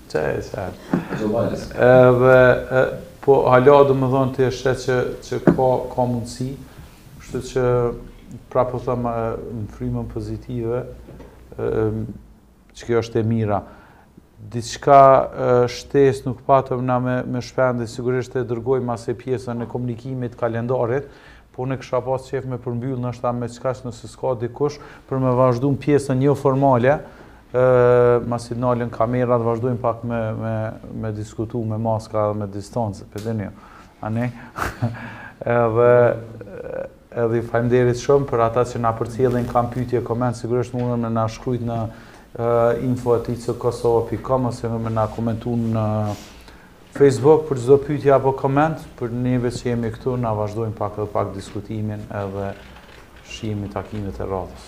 A: Qa e qa e? Gjo Bajës. Edhe, po hala domethënë të eshe që, që ka, ka mundësi, kështu që pra po thom në frymën pozitive, që kjo është e mira. Diçka shtesë nuk patëm na me, me shpërnda, sigurisht e dërgojmë masi pjesën e komunikimit t'kalendarit, po unë kisha pas qef me përmbyllë në qita me çka që nëse s'ka dikush, për me vazhdu në pjesën jo formale, Masi nalen kamerat vazhdojmë pak me me me diskutu me maska dhe me distancë, po dini ju. Ani. Edhe edhe ju faleminderit shumë për ata që na përcjellin kanë pyetje, koment, sigurisht mundën me na shkruajt në info@kosova.com ose me na komentu në Facebook për çdo pyetje apo koment, për neve që jemi këtu na vazhdojmë pak edhe pak diskutimin edhe shihemi takimet e radhës.